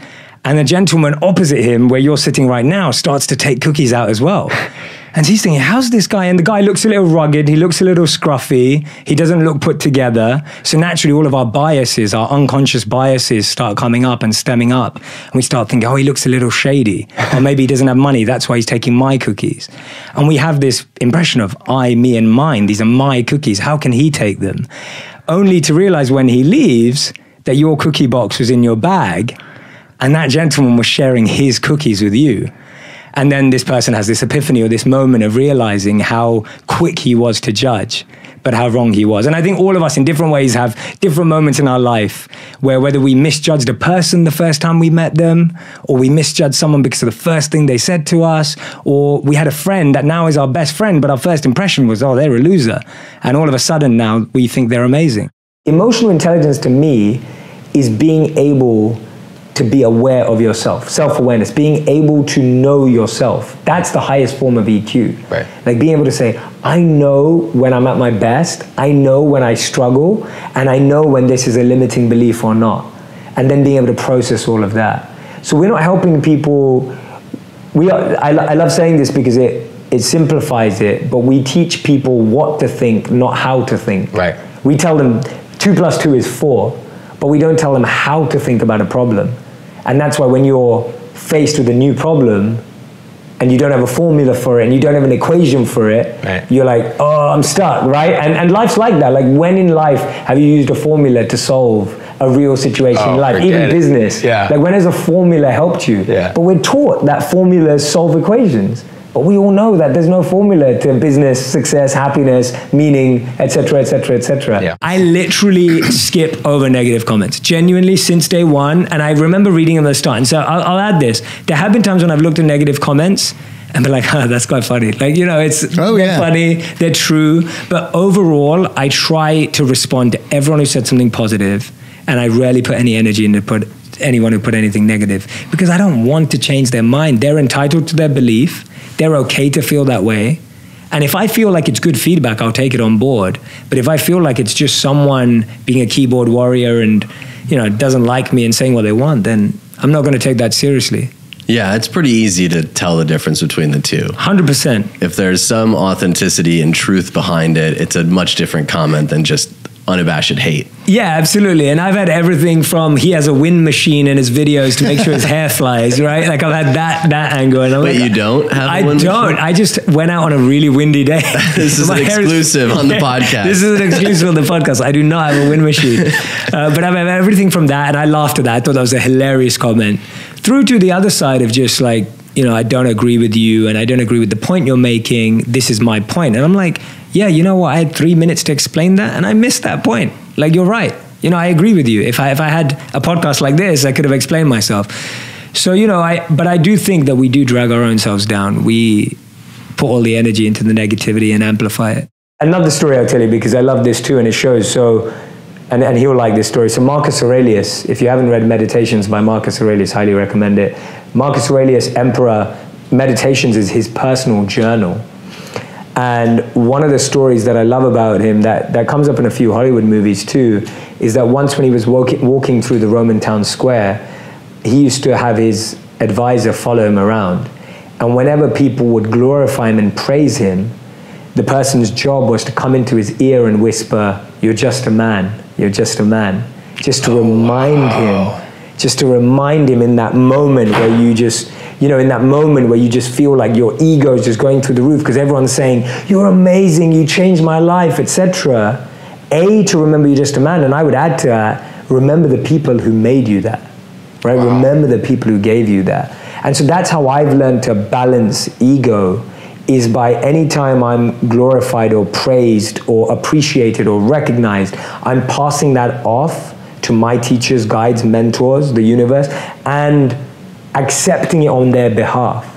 and the gentleman opposite him where you're sitting right now starts to take cookies out as well. And he's thinking, how's this guy? And the guy looks a little rugged. He looks a little scruffy. He doesn't look put together. So naturally, all of our biases, our unconscious biases start coming up and stemming up. And we start thinking, oh, he looks a little shady. or maybe he doesn't have money. That's why he's taking my cookies. And we have this impression of I, me, and mine. These are my cookies. How can he take them? Only to realize when he leaves that your cookie box was in your bag and that gentleman was sharing his cookies with you. And then this person has this epiphany or this moment of realizing how quick he was to judge, but how wrong he was. And I think all of us in different ways have different moments in our life where whether we misjudged a person the first time we met them, or we misjudged someone because of the first thing they said to us, or we had a friend that now is our best friend, but our first impression was, oh, they're a loser. And all of a sudden now we think they're amazing. Emotional intelligence to me is being able to be aware of yourself, self awareness, being able to know yourself. That's the highest form of EQ. Right. Like being able to say, I know when I'm at my best, I know when I struggle, and I know when this is a limiting belief or not. And then being able to process all of that. So we're not helping people. We are, I, I love saying this because it, it simplifies it, but we teach people what to think, not how to think. Right. We tell them two plus two is four, but we don't tell them how to think about a problem. And that's why when you're faced with a new problem and you don't have a formula for it and you don't have an equation for it, Right. you're like, oh, I'm stuck, right? And, and life's like that. Like, when in life have you used a formula to solve a real situation Oh, in life, even it. business? Yeah. Like, when has a formula helped you? Yeah. But we're taught that formulas solve equations. But we all know that there's no formula to business, success, happiness, meaning, etc., etc., etc. Yeah. I literally skip over negative comments, genuinely since day one. And I remember reading them at the start. And so I'll, I'll add this: there have been times when I've looked at negative comments and be like, huh, that's quite funny. Like, you know, it's Oh, they're yeah. funny, they're true. But overall, I try to respond to everyone who said something positive, and I rarely put any energy into put anyone who put anything negative because I don't want to change their mind. They're entitled to their belief. They're okay to feel that way. And if I feel like it's good feedback, I'll take it on board. But if I feel like it's just someone being a keyboard warrior and, you know, doesn't like me and saying what they want, then I'm not going to take that seriously. Yeah, it's pretty easy to tell the difference between the two. 100%. If there's some authenticity and truth behind it, it's a much different comment than just unabashed hate. Yeah, absolutely. And I've had everything from he has a wind machine in his videos to make sure his hair flies, right? Like I've had that that angle. And I'm Wait, like, you don't have I don't. machine? I just went out on a really windy day. This is an exclusive on the podcast. This is an exclusive on the podcast. I do not have a wind machine. Uh, but I've had everything from that, and I laughed at that. I thought that was a hilarious comment. Through to the other side of just like, you know, I don't agree with you, and I don't agree with the point you're making. This is my point. And I'm like, yeah, you know what? I had three minutes to explain that, and I missed that point. Like, you're right. You know, I agree with you. If I if I had a podcast like this, I could have explained myself. So you know, I but I do think that we do drag our own selves down. We put all the energy into the negativity and amplify it. Another story I'll tell you because I love this too and it shows. So, and, and he'll like this story. So, Marcus Aurelius, if you haven't read Meditations by Marcus Aurelius, highly recommend it. Marcus Aurelius, Emperor, Meditations is his personal journal. And one of the stories that I love about him that, that comes up in a few Hollywood movies too is that once when he was walking, walking through the Roman town square, he used to have his advisor follow him around. And whenever people would glorify him and praise him, the person's job was to come into his ear and whisper, You're just a man, you're just a man. Just to oh, remind him, just to remind him in that moment where you just, you know, in that moment where you just feel like your ego is just going through the roof because everyone's saying, You're amazing, you changed my life, etc. A, to remember you're just a man. And I would add to that, remember the people who made you that right? Remember the people who gave you that. And so that's how I've learned to balance ego is by any time I'm glorified or praised or appreciated or recognized, I'm passing that off to my teachers, guides, mentors, the universe, and accepting it on their behalf.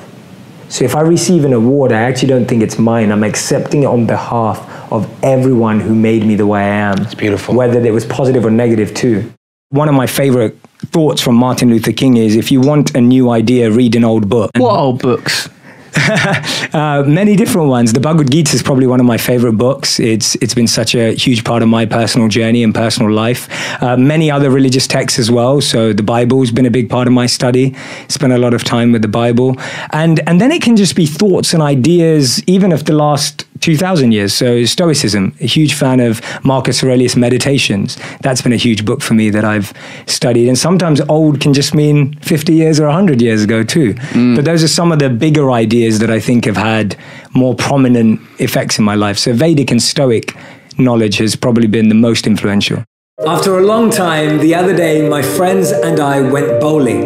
So if I receive an award, I actually don't think it's mine. I'm accepting it on behalf of everyone who made me the way I am. It's beautiful. Whether it was positive or negative too. One of my favorite thoughts from Martin Luther King is if you want a new idea, read an old book. What old books? Uh, many different ones. The Bhagavad Gita is probably one of my favorite books. It's it's been such a huge part of my personal journey and personal life. Uh, many other religious texts as well. So the Bible's been a big part of my study. Spent a lot of time with the Bible, and and then it can just be thoughts and ideas, even of the last 2000 years. So Stoicism, a huge fan of Marcus Aurelius Meditations. That's been a huge book for me that I've studied. And sometimes old can just mean 50 years or 100 years ago too. Mm. But those are some of the bigger ideas that I think have had more prominent effects in my life. So Vedic and Stoic knowledge has probably been the most influential. After a long time, the other day, my friends and I went bowling.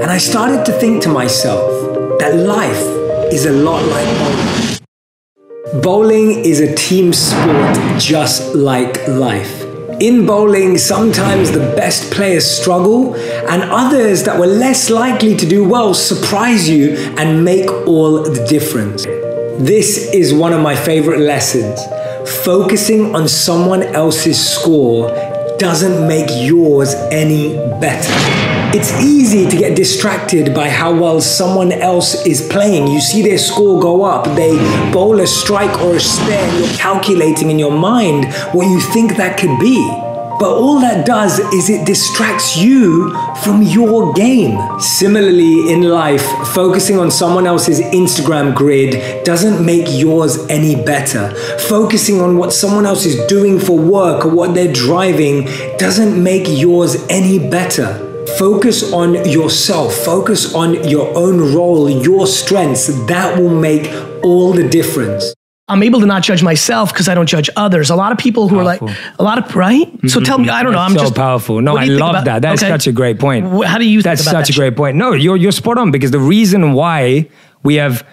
And I started to think to myself that life is a lot like bowling. Bowling is a team sport just like life. In bowling, sometimes the best players struggle, and others that were less likely to do well surprise you and make all the difference. This is one of my favorite lessons. Focusing on someone else's score doesn't make yours any better. It's easy to get distracted by how well someone else is playing. You see their score go up, they bowl a strike or a spare, you're calculating in your mind what you think that could be. But all that does is it distracts you from your game. Similarly, in life, focusing on someone else's Instagram grid doesn't make yours any better. Focusing on what someone else is doing for work or what they're driving doesn't make yours any better. Focus on yourself, focus on your own role, your strengths. That will make all the difference. I'm able to not judge myself because I don't judge others. A lot of people who are like, a lot of, right? So mm-hmm. tell me, I don't know. I'm so just powerful. No, I love about- that. That's okay. such a great point. How do you think That's about such that a great point. No, you're you're spot on because the reason why we have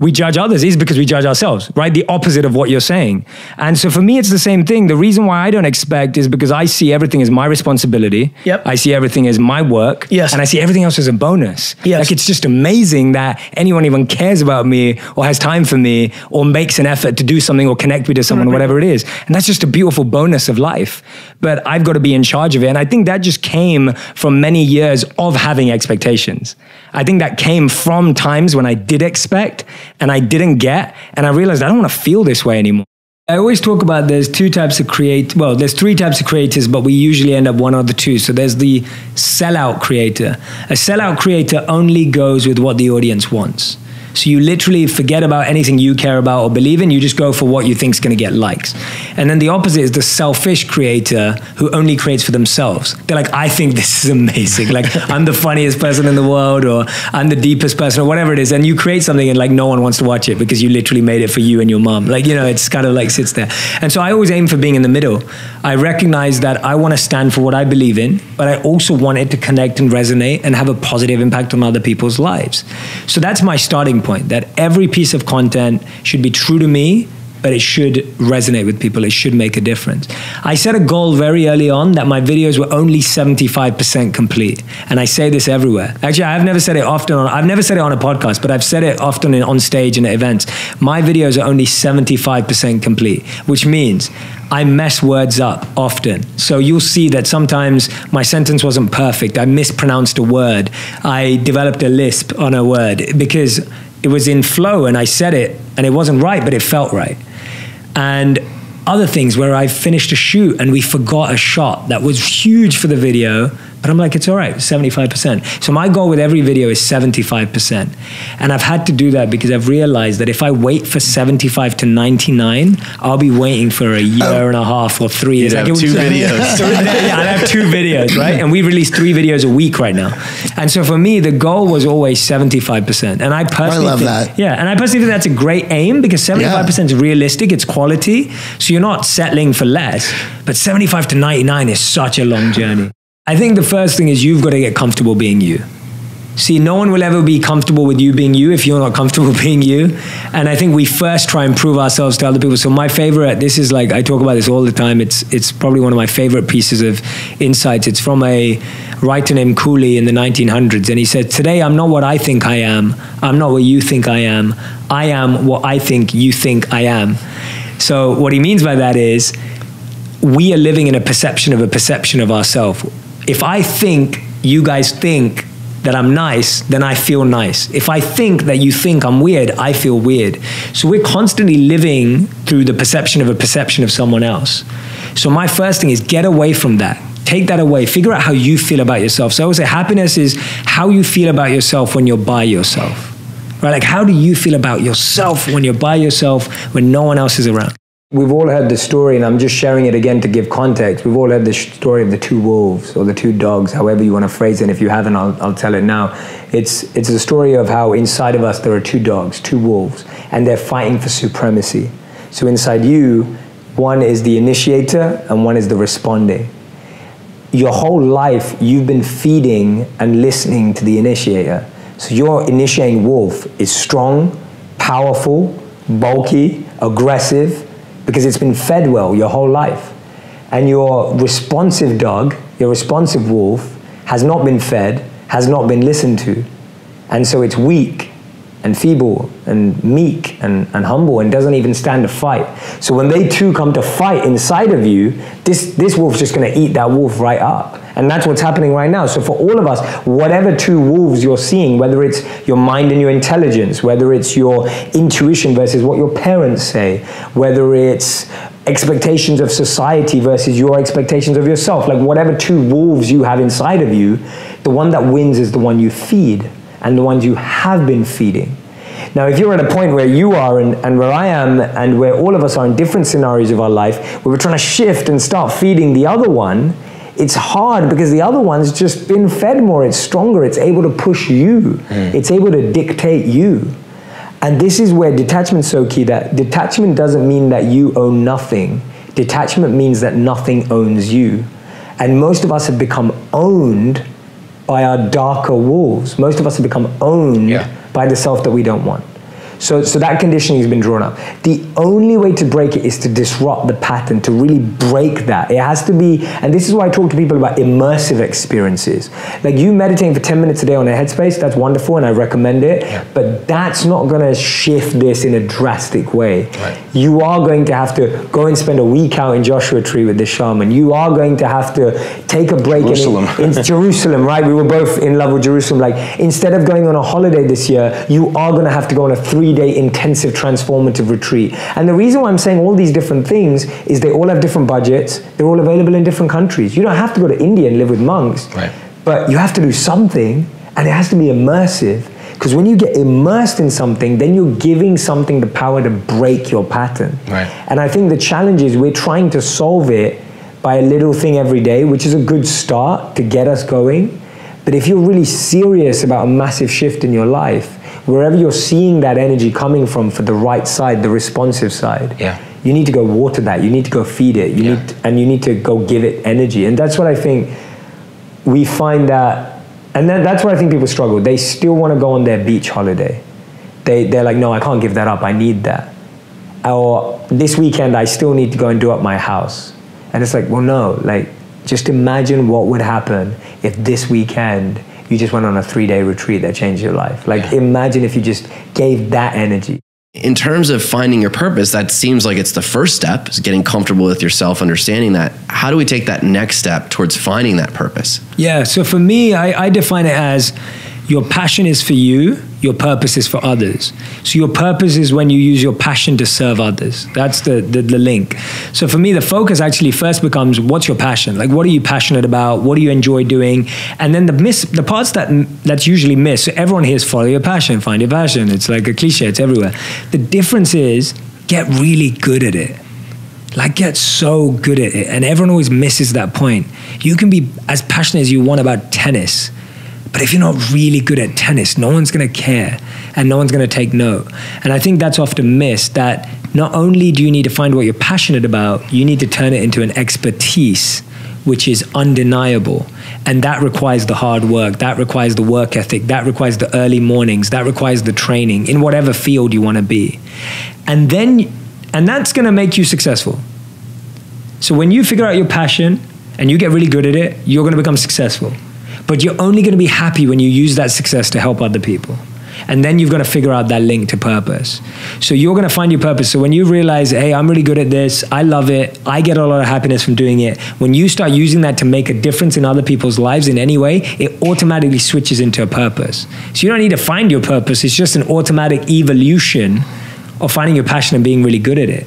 we judge others is because we judge ourselves, right? The opposite of what you're saying. And so for me, it's the same thing. The reason why I don't expect is because I see everything as my responsibility. Yep. I see everything as my work. Yes. And I see everything else as a bonus. Yes. Like it's just amazing that anyone even cares about me or has time for me or makes an effort to do something or connect me to someone, whatever it is. And that's just a beautiful bonus of life. But I've got to be in charge of it. And I think that just came from many years of having expectations. I think that came from times when I did expect and I didn't get. And I realized I don't want to feel this way anymore. I always talk about there's two types of create. Well, there's three types of creators, but we usually end up one of the two. So there's the sellout creator. A sellout creator only goes with what the audience wants. So you literally forget about anything you care about or believe in. You just go for what you think is going to get likes. And then the opposite is the selfish creator who only creates for themselves. They're like, I think this is amazing. Like I'm the funniest person in the world, or I'm the deepest person, or whatever it is. And you create something and like no one wants to watch it because you literally made it for you and your mom. Like you know, it's kind of like sits there. And so I always aim for being in the middle. I recognize that I want to stand for what I believe in, but I also want it to connect and resonate and have a positive impact on other people's lives. So that's my starting point that every piece of content should be true to me but it should resonate with people it should make a difference i set a goal very early on that my videos were only 75% complete and i say this everywhere actually i've never said it often on, i've never said it on a podcast but i've said it often in, on stage and at events my videos are only 75% complete which means I mess words up often. So you'll see that sometimes my sentence wasn't perfect. I mispronounced a word. I developed a lisp on a word because it was in flow and I said it and it wasn't right, but it felt right. And other things where I finished a shoot and we forgot a shot that was huge for the video, but I'm like, it's all right, 75%. So my goal with every video is 75%. And I've had to do that because I've realized that if I wait for 75 to 99, I'll be waiting for a year oh. and a half or three years. Like, two videos. Yeah, I have two videos, right? And we release three videos a week right now. And so for me, the goal was always 75%. And I personally I love think, that. Yeah, and I personally think that's a great aim because 75% is realistic, it's quality. So you're not settling for less. But 75 to 99 is such a long journey. I think the first thing is you've got to get comfortable being you. See, no one will ever be comfortable with you being you if you're not comfortable being you. And I think we first try and prove ourselves to other people. So my favorite, this is like I talk about this all the time. It's it's probably one of my favorite pieces of insights. It's from a writer named Cooley in the 1900s, and he said, "Today I'm not what I think I am. I'm not what you think I am. I am what I think you think I am." So what he means by that is we are living in a perception of a perception of ourselves. If I think you guys think that I'm nice, then I feel nice. If I think that you think I'm weird, I feel weird. So we're constantly living through the perception of a perception of someone else. So my first thing is get away from that. Take that away. Figure out how you feel about yourself. So I would say happiness is how you feel about yourself when you're by yourself. Right? Like how do you feel about yourself when you're by yourself when no one else is around? We've all heard the story, and I'm just sharing it again to give context. We've all heard the story of the two wolves or the two dogs, however you want to phrase it. And if you haven't, I'll, I'll tell it now. It's, it's a story of how inside of us there are two dogs, two wolves, and they're fighting for supremacy. So inside you, one is the initiator and one is the responding. Your whole life, you've been feeding and listening to the initiator. So your initiating wolf is strong, powerful, bulky, aggressive, because it's been fed well your whole life. And your responsive dog, your responsive wolf, has not been fed, has not been listened to. And so it's weak and feeble and meek and, and humble and doesn't even stand to fight. So when they two come to fight inside of you, this, this wolf's just gonna eat that wolf right up. And that's what's happening right now. So for all of us, whatever two wolves you're seeing, whether it's your mind and your intelligence, whether it's your intuition versus what your parents say, whether it's expectations of society versus your expectations of yourself, like whatever two wolves you have inside of you, the one that wins is the one you feed and the ones you have been feeding. Now, if you're at a point where you are and, and where I am, and where all of us are in different scenarios of our life, where we're trying to shift and start feeding the other one, it's hard because the other one's just been fed more. It's stronger. It's able to push you. Hmm. It's able to dictate you. And this is where detachment's so key that detachment doesn't mean that you own nothing. Detachment means that nothing owns you. And most of us have become owned by our darker wolves. Most of us have become owned by the self that we don't want. So, so that conditioning has been drawn up. The only way to break it is to disrupt the pattern, to really break that. It has to be, and this is why I talk to people about immersive experiences. Like you meditating for 10 minutes a day on a headspace, that's wonderful and I recommend it, but that's not gonna shift this in a drastic way. Right. You are going to have to go and spend a week out in Joshua Tree with the shaman. You are going to have to take a break in- Jerusalem. in, Jerusalem, right? We were both in love with Jerusalem. Like, instead of going on a holiday this year, you are going to have to go on a three day intensive transformative retreat. And the reason why I'm saying all these different things is they all have different budgets, they're all available in different countries. You don't have to go to India and live with monks, Right. but you have to do something, and it has to be immersive. Because when you get immersed in something, then you're giving something the power to break your pattern. Right. And I think the challenge is we're trying to solve it by a little thing every day, which is a good start to get us going. But if you're really serious about a massive shift in your life, wherever you're seeing that energy coming from for the right side, the responsive side, Yeah. you need to go water that. You need to go feed it. You Yeah. need and you need to go give it energy. And that's what I think we find that, and that, that's where I think people struggle. They still want to go on their beach holiday. They, they're like, no, I can't give that up. I need that. Or this weekend, I still need to go and do up my house. And it's like, well, no, like, just imagine what would happen if this weekend you just went on a three day retreat that changed your life. Like, imagine if you just gave that energy. in terms of finding your purpose, that seems like it's the first step, is getting comfortable with yourself, understanding that. How do we take that next step towards finding that purpose? Yeah, so for me, I, I define it as your passion is for you, your purpose is for others. So your purpose is when you use your passion to serve others. That's the, the, the link. So for me, the focus actually first becomes what's your passion? Like what are you passionate about? What do you enjoy doing? And then the miss the parts that that's usually missed. So everyone hears follow your passion, find your passion. It's like a cliche, it's everywhere. The difference is get really good at it like get so good at it and everyone always misses that point you can be as passionate as you want about tennis but if you're not really good at tennis no one's going to care and no one's going to take note. And i think that's often missed that not only do you need to find what you're passionate about you need to turn it into an expertise which is undeniable. And that requires the hard work that requires the work ethic that requires the early mornings that requires the training in whatever field you want to be. And then and that's going to make you successful. So when you figure out your passion and you get really good at it, you're going to become successful. But you're only going to be happy when you use that success to help other people. And then you've got to figure out that link to purpose. So you're going to find your purpose. So when you realize, hey, I'm really good at this, I love it, I get a lot of happiness from doing it, when you start using that to make a difference in other people's lives in any way, it automatically switches into a purpose. So you don't need to find your purpose, it's just an automatic evolution of finding your passion and being really good at it.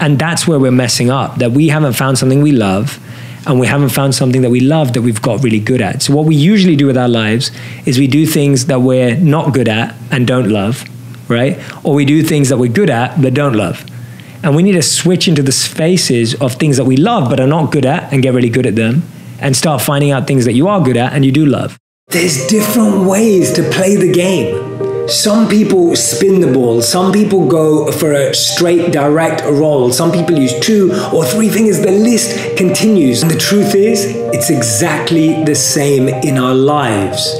And that's where we're messing up, that we haven't found something we love and we haven't found something that we love that we've got really good at. So what we usually do with our lives is we do things that we're not good at and don't love, right? Or we do things that we're good at but don't love. And we need to switch into the spaces of things that we love but are not good at and get really good at them and start finding out things that you are good at and you do love. There's different ways to play the game. Some people spin the ball, some people go for a straight direct roll, some people use two or three fingers, the list continues. And the truth is, it's exactly the same in our lives.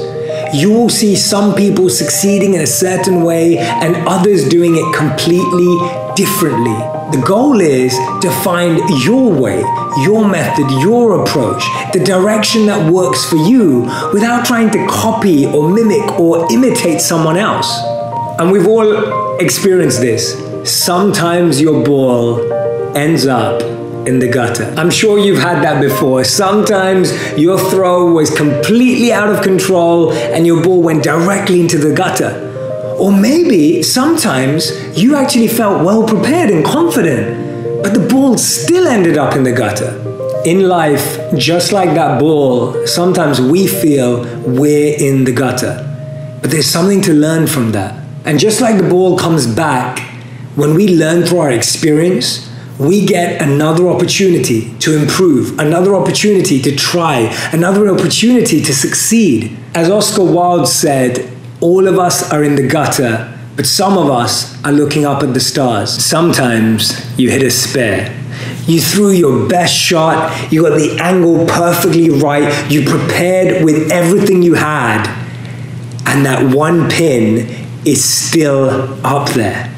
You will see some people succeeding in a certain way and others doing it completely differently. The goal is to find your way, your method, your approach, the direction that works for you without trying to copy or mimic or imitate someone else. And we've all experienced this. Sometimes your ball ends up in the gutter. I'm sure you've had that before. Sometimes your throw was completely out of control and your ball went directly into the gutter. Or maybe sometimes you actually felt well prepared and confident, but the ball still ended up in the gutter. In life, just like that ball, sometimes we feel we're in the gutter. But there's something to learn from that. And just like the ball comes back, when we learn through our experience, we get another opportunity to improve, another opportunity to try, another opportunity to succeed. As Oscar Wilde said, all of us are in the gutter, but some of us are looking up at the stars. Sometimes you hit a spare. You threw your best shot, you got the angle perfectly right, you prepared with everything you had, and that one pin is still up there.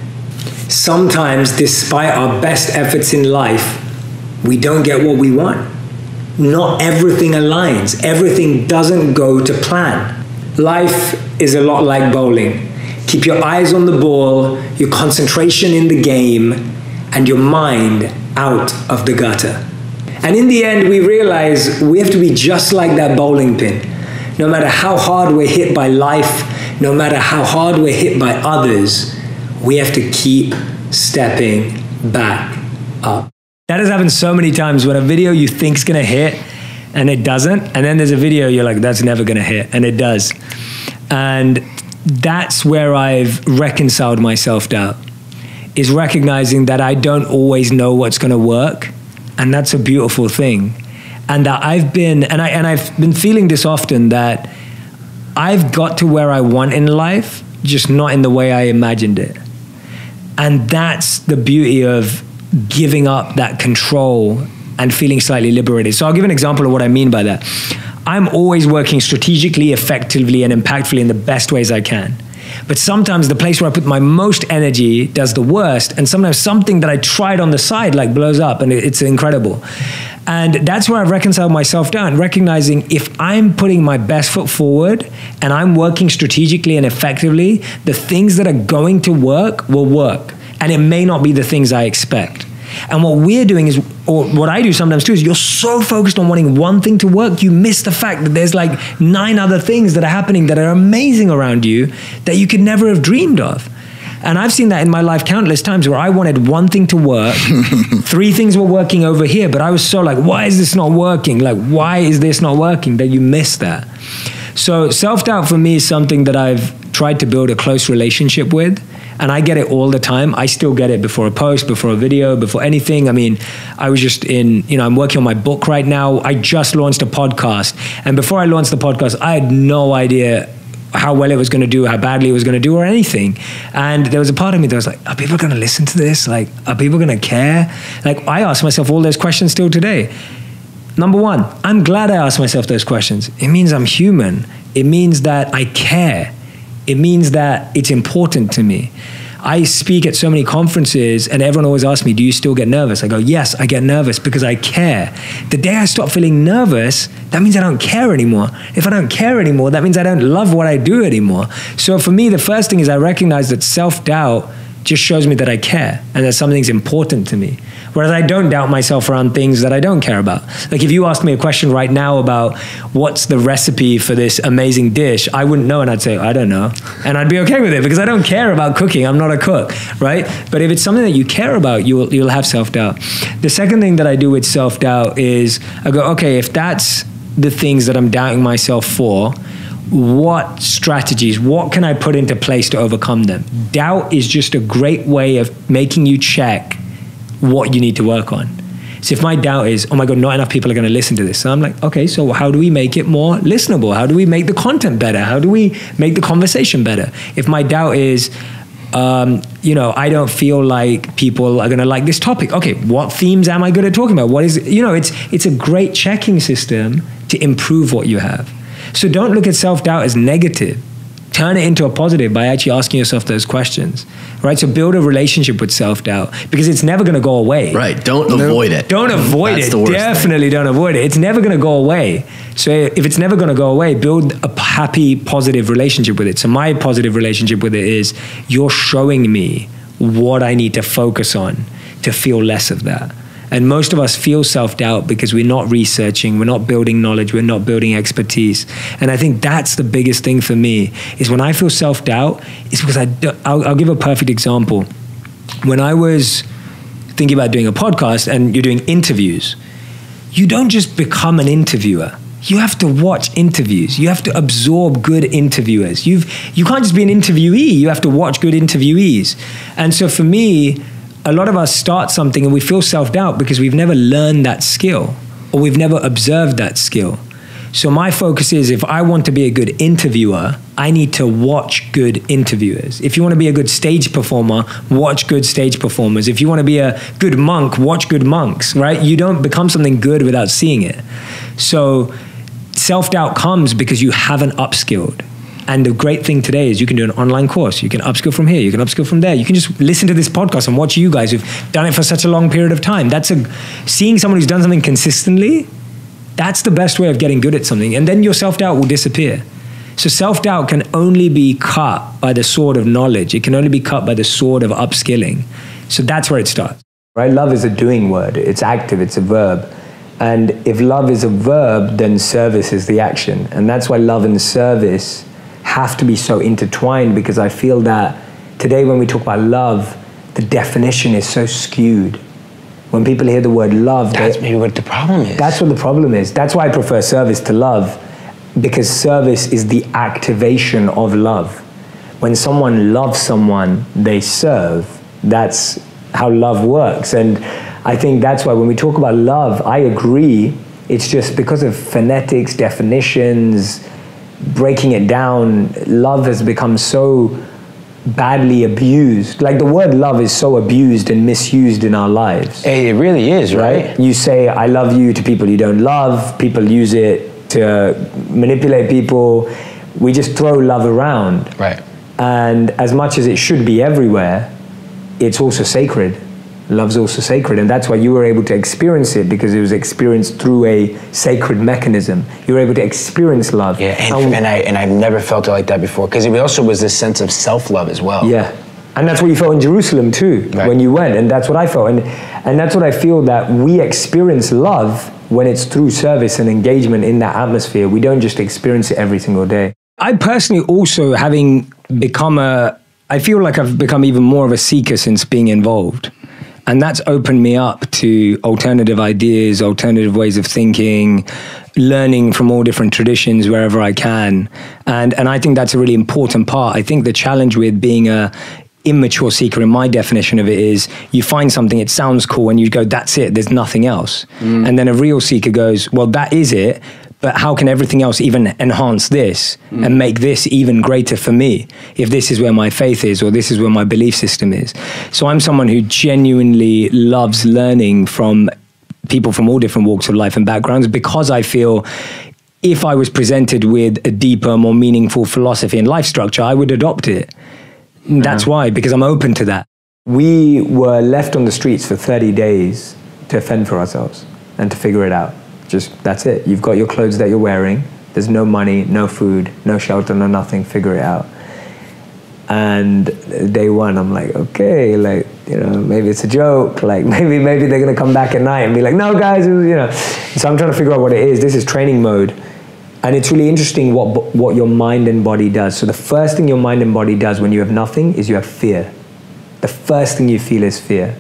Sometimes, despite our best efforts in life, we don't get what we want. Not everything aligns, everything doesn't go to plan. Life is a lot like bowling. Keep your eyes on the ball, your concentration in the game, and your mind out of the gutter. And in the end, we realize we have to be just like that bowling pin. No matter how hard we're hit by life, no matter how hard we're hit by others, we have to keep stepping back up. That has happened so many times when a video you think is gonna hit and it doesn't, and then there's a video you're like, that's never gonna hit, and it does. And that's where I've reconciled my self doubt, is recognizing that I don't always know what's gonna work, and that's a beautiful thing. And that I've been, and, I, and I've been feeling this often that I've got to where I want in life, just not in the way I imagined it. And that's the beauty of giving up that control and feeling slightly liberated. So I'll give an example of what I mean by that. I'm always working strategically, effectively, and impactfully in the best ways I can. But sometimes the place where I put my most energy does the worst, and sometimes something that I tried on the side like blows up, and it's incredible. And that's where I've reconciled myself down, recognizing if I'm putting my best foot forward and I'm working strategically and effectively, the things that are going to work will work. And it may not be the things I expect. And what we're doing is, or what I do sometimes too, is you're so focused on wanting one thing to work, you miss the fact that there's like nine other things that are happening that are amazing around you that you could never have dreamed of. And I've seen that in my life countless times where I wanted one thing to work, three things were working over here, but I was so like, why is this not working? Like, why is this not working? That you miss that. So self doubt for me is something that I've tried to build a close relationship with. And I get it all the time. I still get it before a post, before a video, before anything. I mean, I was just in, you know, I'm working on my book right now. I just launched a podcast. And before I launched the podcast, I had no idea how well it was going to do, how badly it was going to do, or anything. And there was a part of me that was like, are people going to listen to this? Like, are people going to care? Like, I ask myself all those questions still today. Number one, I'm glad I asked myself those questions. It means I'm human. It means that I care. It means that it's important to me. I speak at so many conferences, and everyone always asks me, Do you still get nervous? I go, Yes, I get nervous because I care. The day I stop feeling nervous, that means I don't care anymore. If I don't care anymore, that means I don't love what I do anymore. So for me, the first thing is I recognize that self doubt just shows me that I care and that something's important to me. Whereas I don't doubt myself around things that I don't care about. Like if you asked me a question right now about what's the recipe for this amazing dish, I wouldn't know and I'd say, I don't know. And I'd be okay with it because I don't care about cooking. I'm not a cook, right? But if it's something that you care about, you'll, you'll have self doubt. The second thing that I do with self doubt is I go, okay, if that's the things that I'm doubting myself for, what strategies, what can I put into place to overcome them? Doubt is just a great way of making you check what you need to work on. So if my doubt is, oh my God, not enough people are going to listen to this. So I'm like, okay, so how do we make it more listenable? How do we make the content better? How do we make the conversation better? If my doubt is, um, you know, I don't feel like people are going to like this topic. Okay, what themes am I good at talking about? What is, you know, it's it's a great checking system to improve what you have. So don't look at self doubt as negative. Turn it into a positive by actually asking yourself those questions, right? So build a relationship with self doubt because it's never going to go away. Right. Don't avoid it. Don't avoid That's it. the worst thing. Definitely don't avoid it. It's never going to go away. So if it's never going to go away, build a happy, positive relationship with it. So my positive relationship with it is you're showing me what I need to focus on to feel less of that. And most of us feel self doubt because we're not researching, we're not building knowledge, we're not building expertise. And I think that's the biggest thing for me is when I feel self doubt, it's because I, I'll, I'll give a perfect example. When I was thinking about doing a podcast and you're doing interviews, you don't just become an interviewer. You have to watch interviews. You have to absorb good interviewers. You've you can't just be an interviewee. You have to watch good interviewees. And so for me, a lot of us start something and we feel self doubt because we've never learned that skill or we've never observed that skill. So my focus is if I want to be a good interviewer, I need to watch good interviewers. If you want to be a good stage performer, watch good stage performers. If you want to be a good monk, watch good monks, right? You don't become something good without seeing it. So self doubt comes because you haven't upskilled. And the great thing today is you can do an online course. You can upskill from here. You can upskill from there. You can just listen to this podcast and watch you guys who've done it for such a long period of time. That's a seeing someone who's done something consistently. That's the best way of getting good at something. And then your self doubt will disappear. So self doubt can only be cut by the sword of knowledge. It can only be cut by the sword of upskilling. So that's where it starts. Right? Love is a doing word. It's active. It's a verb. And if love is a verb, then service is the action. And that's why love and service have to be so intertwined because I feel that today when we talk about love, the definition is so skewed. When people hear the word love, That's maybe what the problem is. that's what the problem is. That's why I prefer service to love, because service is the activation of love. When someone loves someone, they serve. That's how love works. And I think that's why when we talk about love, I agree. It's just because of phonetics, definitions, breaking it down, love has become so badly abused. Like the word love is so abused and misused in our lives it really is, right? you say I love you to people you don't love. People use it to manipulate people. We just throw love around. Right. And as much as it should be everywhere, it's also sacred. Love's also sacred. And that's why you were able to experience it because it was experienced through a sacred mechanism. You were able to experience love. Yeah, and, and I and I've never felt it like that before because it also was this sense of self love as well. Yeah. And that's what you felt in Jerusalem too Right. when you went. And that's what I felt. And, and that's what I feel that we experience love when it's through service and engagement in that atmosphere. We don't just experience it every single day. I personally also, having become a, I feel like I've become even more of a seeker since being involved. And that's opened me up to alternative ideas, alternative ways of thinking, learning from all different traditions wherever I can. And, and I think that's a really important part. I think the challenge with being a immature seeker, in my definition of it, is you find something, it sounds cool, and you go, that's it, there's nothing else. Mm. And then a real seeker goes, well, that is it. But how can everything else even enhance this and hmm. make this even greater for me if this is where my faith is or this is where my belief system is? So I'm someone who genuinely loves learning from people from all different walks of life and backgrounds because I feel if I was presented with a deeper, more meaningful philosophy and life structure, I would adopt it. That's why, because I'm open to that. We were left on the streets for 30 days to fend for ourselves and to figure it out. Just that's it. You've got your clothes that you're wearing. There's no money, no food, no shelter, no nothing. Figure it out. And day one, I'm like, okay, like you know, maybe it's a joke. Like maybe maybe they're gonna come back at night and be like, no, guys, you know. So I'm trying to figure out what it is. This is training mode, and it's really interesting what what your mind and body does. So the first thing your mind and body does when you have nothing is you have fear. The first thing you feel is fear.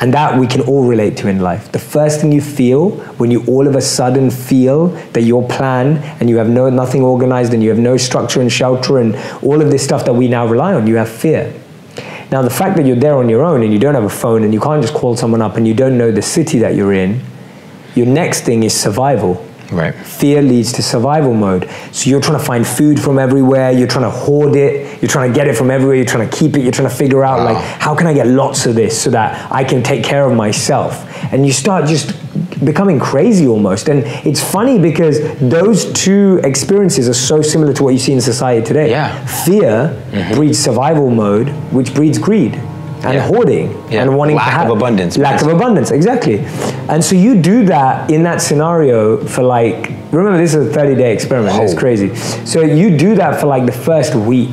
And that we can all relate to in life. The first thing you feel when you all of a sudden feel that your plan and you have no nothing organized and you have no structure and shelter and all of this stuff that we now rely on, you have fear. Now the fact that you're there on your own and you don't have a phone and you can't just call someone up and you don't know the city that you're in, your next thing is survival. Right. Fear leads to survival mode. So you're trying to find food from everywhere, you're trying to hoard it, you're trying to get it from everywhere, you're trying to keep it, you're trying to figure out like how can I get lots of this so that I can take care of myself. And you start just becoming crazy almost. And it's funny because those two experiences are so similar to what you see in society today. Yeah. Fear mm-hmm. breeds survival mode, which breeds greed. And Yeah. hoarding Yeah. and wanting Lack to of have abundance, Lack of abundance, exactly. And so you do that in that scenario for like, remember this is a 30 day experiment, it's Oh. crazy. So you do that for like the first week.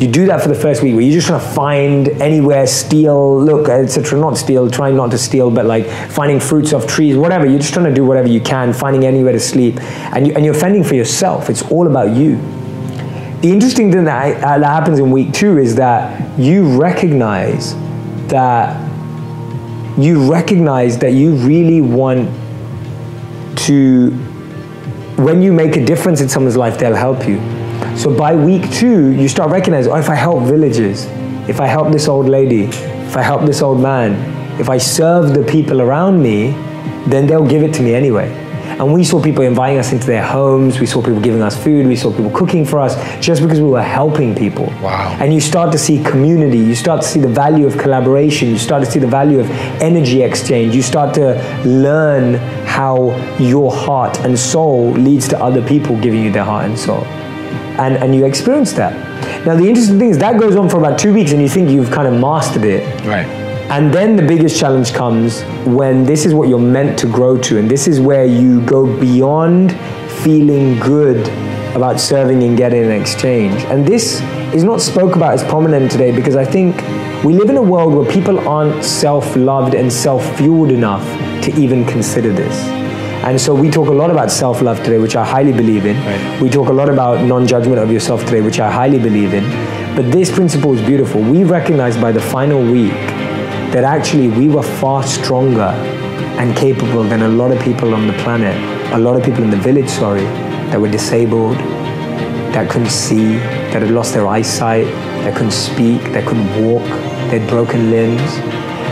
You do that for the first week where you're just trying to find anywhere, steal, look, etc. Not steal, trying not to steal, but like finding fruits off trees, whatever. You're just trying to do whatever you can, finding anywhere to sleep. And, you, and you're fending for yourself. It's all about you. The interesting thing that, uh, that happens in week two is that you recognize that you recognize that you really want to when you make a difference in someone's life they'll help you. So by week two you start recognizing oh if i help villages if i help this old lady if i help this old man if i serve the people around me then they'll give it to me anyway and we saw people inviting us into their homes we saw people giving us food we saw people cooking for us just because we were helping people Wow. and you start to see community you start to see the value of collaboration you start to see the value of energy exchange you start to learn how your heart and soul leads to other people giving you their heart and soul and, and you experience that. Now, the interesting thing is that goes on for about two weeks, and you think you've kind of mastered it. Right. And then the biggest challenge comes when this is what you're meant to grow to, and this is where you go beyond feeling good about serving and getting an exchange. And this is not spoke about as prominent today because I think we live in a world where people aren't self-loved and self-fueled enough to even consider this. And so we talk a lot about self-love today, which I highly believe in. We talk a lot about non-judgment of yourself today, which I highly believe in. But this principle is beautiful. We recognize by the final week that actually we were far stronger and capable than a lot of people on the planet, a lot of people in the village, sorry, that were disabled, that couldn't see, that had lost their eyesight, that couldn't speak, that couldn't walk, they had broken limbs.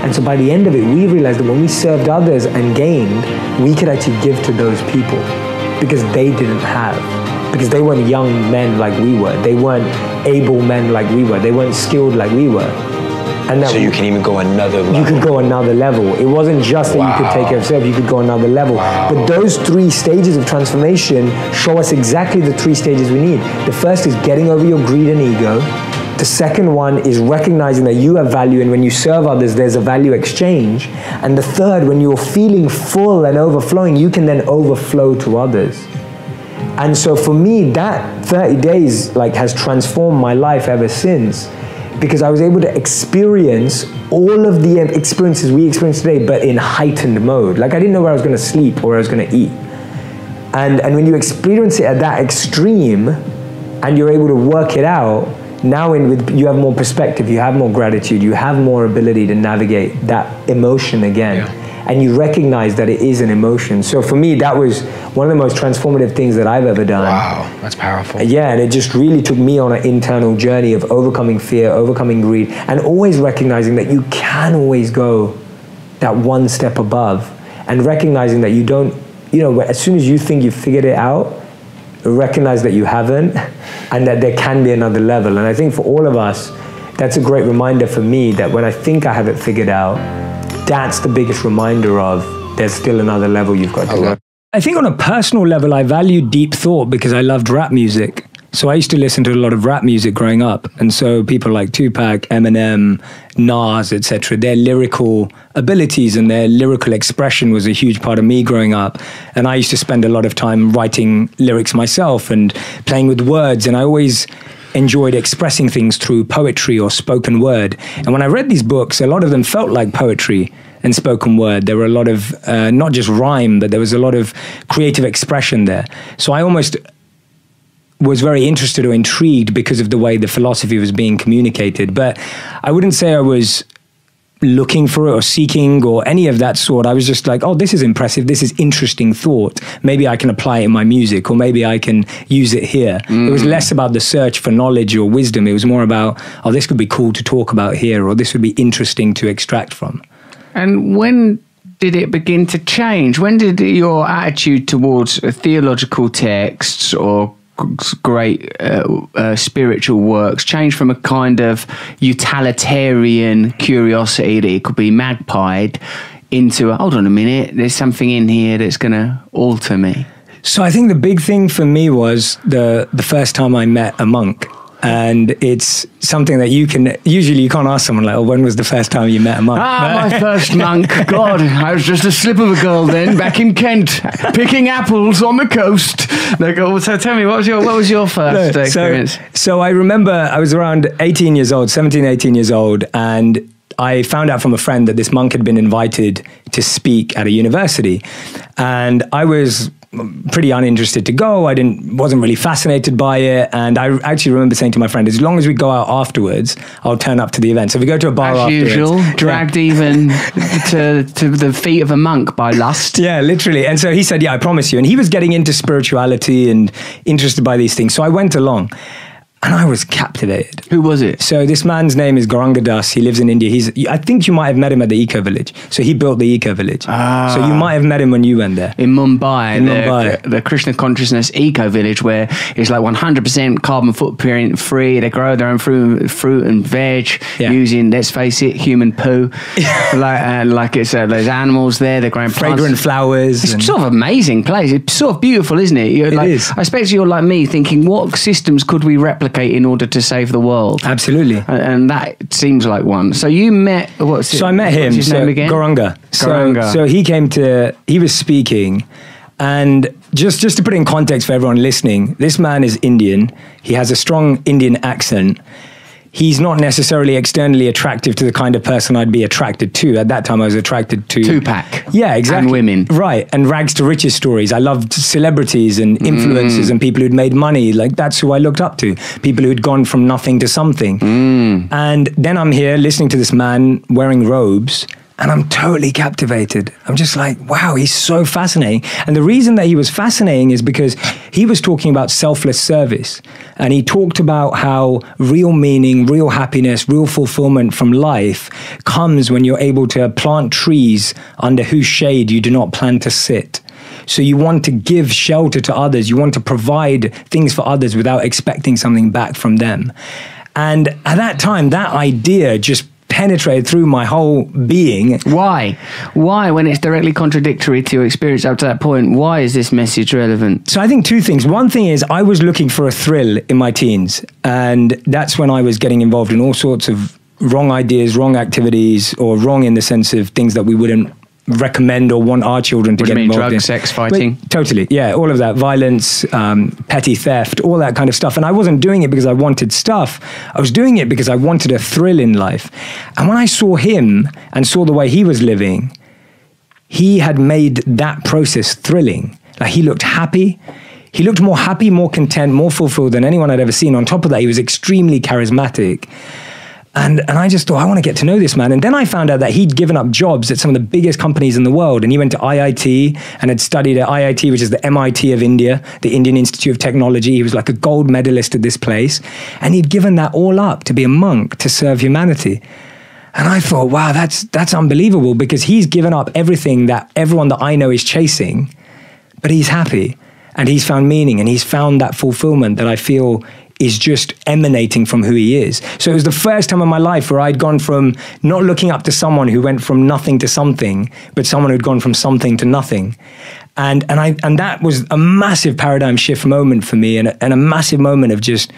And so by the end of it, we realized that when we served others and gained, we could actually give to those people because they didn't have. Because they weren't young men like we were. They weren't able men like we were. They weren't skilled like we were. And So you can even go another level. you could go another level. It wasn't just that you could take care of yourself, you could go another level. But those three stages of transformation show us exactly the three stages we need. The first is getting over your greed and ego. The second one is recognizing that you have value, and when you serve others, there's a value exchange. And the third, when you're feeling full and overflowing, you can then overflow to others. And so for me, that 30 days like has transformed my life ever since because I was able to experience all of the experiences we experience today, but in heightened mode. Like I didn't know where I was going to sleep or where I was going to eat. And, and when you experience it at that extreme and you're able to work it out, now in with, you have more perspective, you have more gratitude, you have more ability to navigate that emotion again. And you recognize that it is an emotion. So for me, that was one of the most transformative things that I've ever done. Wow, that's powerful. Yeah, and it just really took me on an internal journey of overcoming fear, overcoming greed, and always recognizing that you can always go that one step above, and recognizing that you don't, you know, as soon as you think you've figured it out, recognize that you haven't, and that there can be another level. And I think for all of us, that's a great reminder for me that when I think I have it figured out, that's the biggest reminder of there's still another level you've got to go. I think on a personal level, I value deep thought because I loved rap music. So I used to listen to a lot of rap music growing up, and so people like Tupac, Eminem, Nas, etc. Their lyrical abilities and their lyrical expression was a huge part of me growing up. And I used to spend a lot of time writing lyrics myself and playing with words, and I always enjoyed expressing things through poetry or spoken word. And when I read these books, a lot of them felt like poetry and spoken word. There were a lot of uh, not just rhyme, but there was a lot of creative expression there. So I almost was very interested or intrigued because of the way the philosophy was being communicated. But I wouldn't say I was looking for it or seeking or any of that sort. I was just like, oh, this is impressive. This is interesting thought. Maybe I can apply it in my music or maybe I can use it here. It was mm. less about the search for knowledge or wisdom. It was more about, oh, this could be cool to talk about here or this would be interesting to extract from. And when did it begin to change? When did your attitude towards theological texts or great uh, uh, spiritual works change from a kind of utilitarian curiosity that it could be magpied into a, hold on a minute, there's something in here that's going to alter me? So I think the big thing for me was the the first time I met a monk. And it's something that you can usually you can't ask someone like, "Oh, when was the first time you met a monk?" Ah, my first monk. God, I was just a slip of a girl then, back in Kent, picking apples on the coast. They go, so tell me, what was your what was your first No, experience? So, so I remember I was around 18 years old, 17, 18 years old, and I found out from a friend that this monk had been invited to speak at a university. And I was pretty uninterested to go. I didn't wasn't really fascinated by it. And I actually remember saying to my friend, as long as we go out afterwards, I'll turn up to the event. So if we go to a bar As afterwards. usual, Yeah. dragged even to, to the feet of a monk by lust. Yeah, literally. And so he said, Yeah, I promise you. And he was getting into spirituality and interested by these things. So I went along. And I was captivated. Who was it? So this man's name is Gauranga Das. He lives in India. He's I think you might have met him at the Eco Village. So he built the Eco Village. Ah. So you might have met him when you went there. in Mumbai, In the, Mumbai. the Krishna Consciousness Eco Village, where it's like 100% carbon footprint free. They grow their own fruit, fruit and veg Yeah. using, let's face it, human poo. like, uh, like it's uh, there's animals there. They're growing plants. Fragrant flowers. It's sort of amazing place. It's sort of beautiful, isn't it? You're It like, is. I expect you're like me, thinking, what systems could we replicate in order to save the world? Absolutely. And, and that seems like one. So you met. What's it, So I met him. His so name again? Gauranga. So, so he came to. He was speaking, and just just to put it in context for everyone listening, this man is Indian. He has a strong Indian accent. He's not necessarily externally attractive to the kind of person I'd be attracted to. At that time, I was attracted to Tupac. Yeah, exactly. And women. Right. And rags to riches stories. I loved celebrities and mm. influencers and people who'd made money. Like that's who I looked up to. People who'd gone from nothing to something. Mm. And then I'm here listening to this man wearing robes. And I'm totally captivated. I'm just like, wow, he's so fascinating. And the reason that he was fascinating is because he was talking about selfless service. And he talked about how real meaning, real happiness, real fulfillment from life comes when you're able to plant trees under whose shade you do not plan to sit. So you want to give shelter to others, you want to provide things for others without expecting something back from them. And at that time, that idea just penetrated through my whole being. Why? Why, when it's directly contradictory to your experience up to that point, why is this message relevant? So I think two things. One thing is I was looking for a thrill in my teens, and that's when I was getting involved in all sorts of wrong ideas, wrong activities, or wrong in the sense of things that we wouldn't recommend or want our children to What do get you mean, involved drugs, in. sex, fighting? Totally, yeah, all of that, violence, um, petty theft, all that kind of stuff. And I wasn't doing it because I wanted stuff. I was doing it because I wanted a thrill in life. And when I saw him and saw the way he was living, he had made that process thrilling. Like he looked happy. He looked more happy, more content, more fulfilled than anyone I'd ever seen. On top of that, he was extremely charismatic. And, and I just thought, I want to get to know this man. And then I found out that he'd given up jobs at some of the biggest companies in the world. And he went to IIT and had studied at IIT, which is the MIT of India, the Indian Institute of Technology. He was like a gold medalist at this place. And he'd given that all up to be a monk to serve humanity. And I thought, wow, that's, that's unbelievable because he's given up everything that everyone that I know is chasing, but he's happy and he's found meaning and he's found that fulfillment that I feel is just emanating from who he is. So it was the first time in my life where I'd gone from not looking up to someone who went from nothing to something, but someone who'd gone from something to nothing. And, and, I, and that was a massive paradigm shift moment for me and a, and a massive moment of just,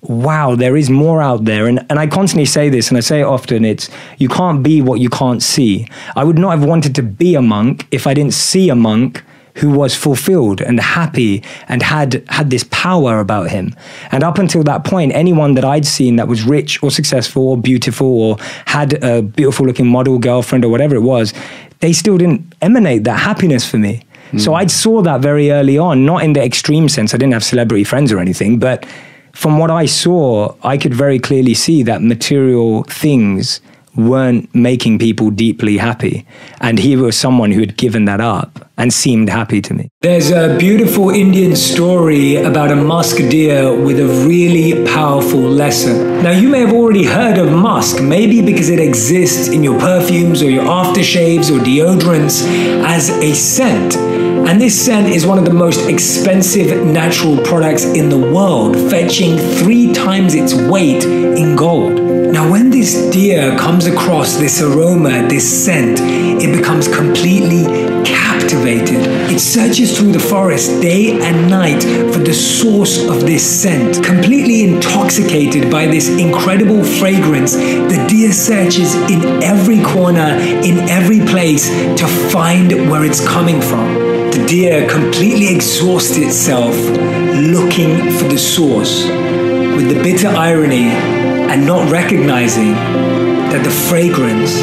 wow, there is more out there. And, and I constantly say this, and I say it often it's you can't be what you can't see. I would not have wanted to be a monk if I didn't see a monk who was fulfilled and happy and had had this power about him. And up until that point, anyone that I'd seen that was rich or successful or beautiful or had a beautiful looking model girlfriend or whatever it was, they still didn't emanate that happiness for me. Hmm. So I saw that very early on, not in the extreme sense. I didn't have celebrity friends or anything, but from what I saw, I could very clearly see that material things weren't making people deeply happy. And he was someone who had given that up and seemed happy to me. There's a beautiful Indian story about a musk deer with a really powerful lesson. Now, you may have already heard of musk, maybe because it exists in your perfumes or your aftershaves or deodorants as a scent. And this scent is one of the most expensive natural products in the world, fetching three times its weight in gold. Now, when this deer comes across this aroma, this scent, it becomes completely captivated. It searches through the forest day and night for the source of this scent. Completely intoxicated by this incredible fragrance, the deer searches in every corner, in every place to find where it's coming from. The deer completely exhausts itself looking for the source, with the bitter irony and not recognizing that the fragrance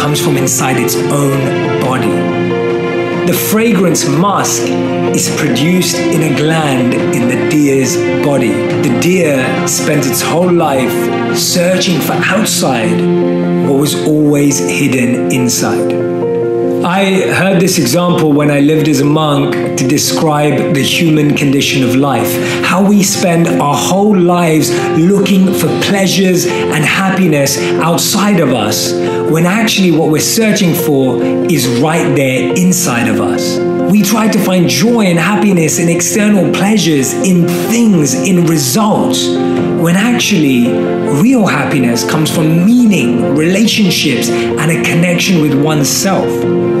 comes from inside its own body. The fragrance musk is produced in a gland in the deer's body. The deer spends its whole life searching for outside what was always hidden inside. I heard this example when I lived as a monk to describe the human condition of life. How we spend our whole lives looking for pleasures and happiness outside of us, when actually what we're searching for is right there inside of us. We try to find joy and happiness in external pleasures, in things, in results, when actually real happiness comes from meaning, relationships, and a connection with oneself.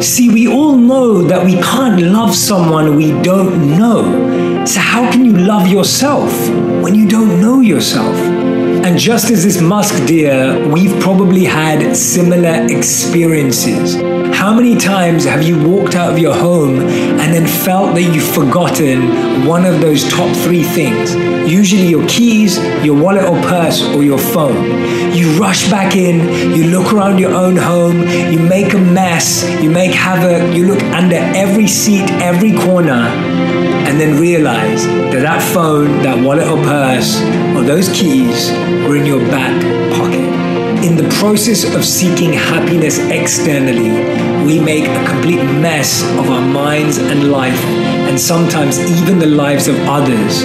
See, we all know that we can't love someone we don't know. So, how can you love yourself when you don't know yourself? And just as this musk deer, we've probably had similar experiences. How many times have you walked out of your home and then felt that you've forgotten one of those top three things? Usually your keys, your wallet or purse, or your phone. You rush back in, you look around your own home, you make a mess, you make havoc, you look under every seat, every corner, and then realize that that phone, that wallet or purse, or those keys were in your back pocket. In the process of seeking happiness externally, we make a complete mess of our minds and life, and sometimes even the lives of others,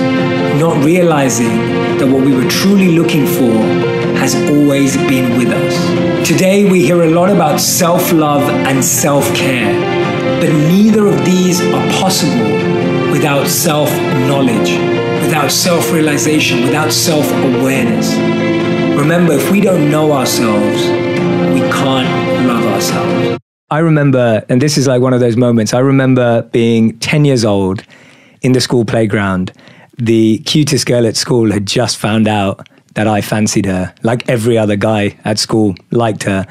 not realizing that what we were truly looking for has always been with us. Today, we hear a lot about self love and self care, but neither of these are possible without self knowledge, without self realization, without self awareness. Remember, if we don't know ourselves, we can't love ourselves. I remember, and this is like one of those moments, I remember being 10 years old in the school playground. The cutest girl at school had just found out that I fancied her, like every other guy at school liked her.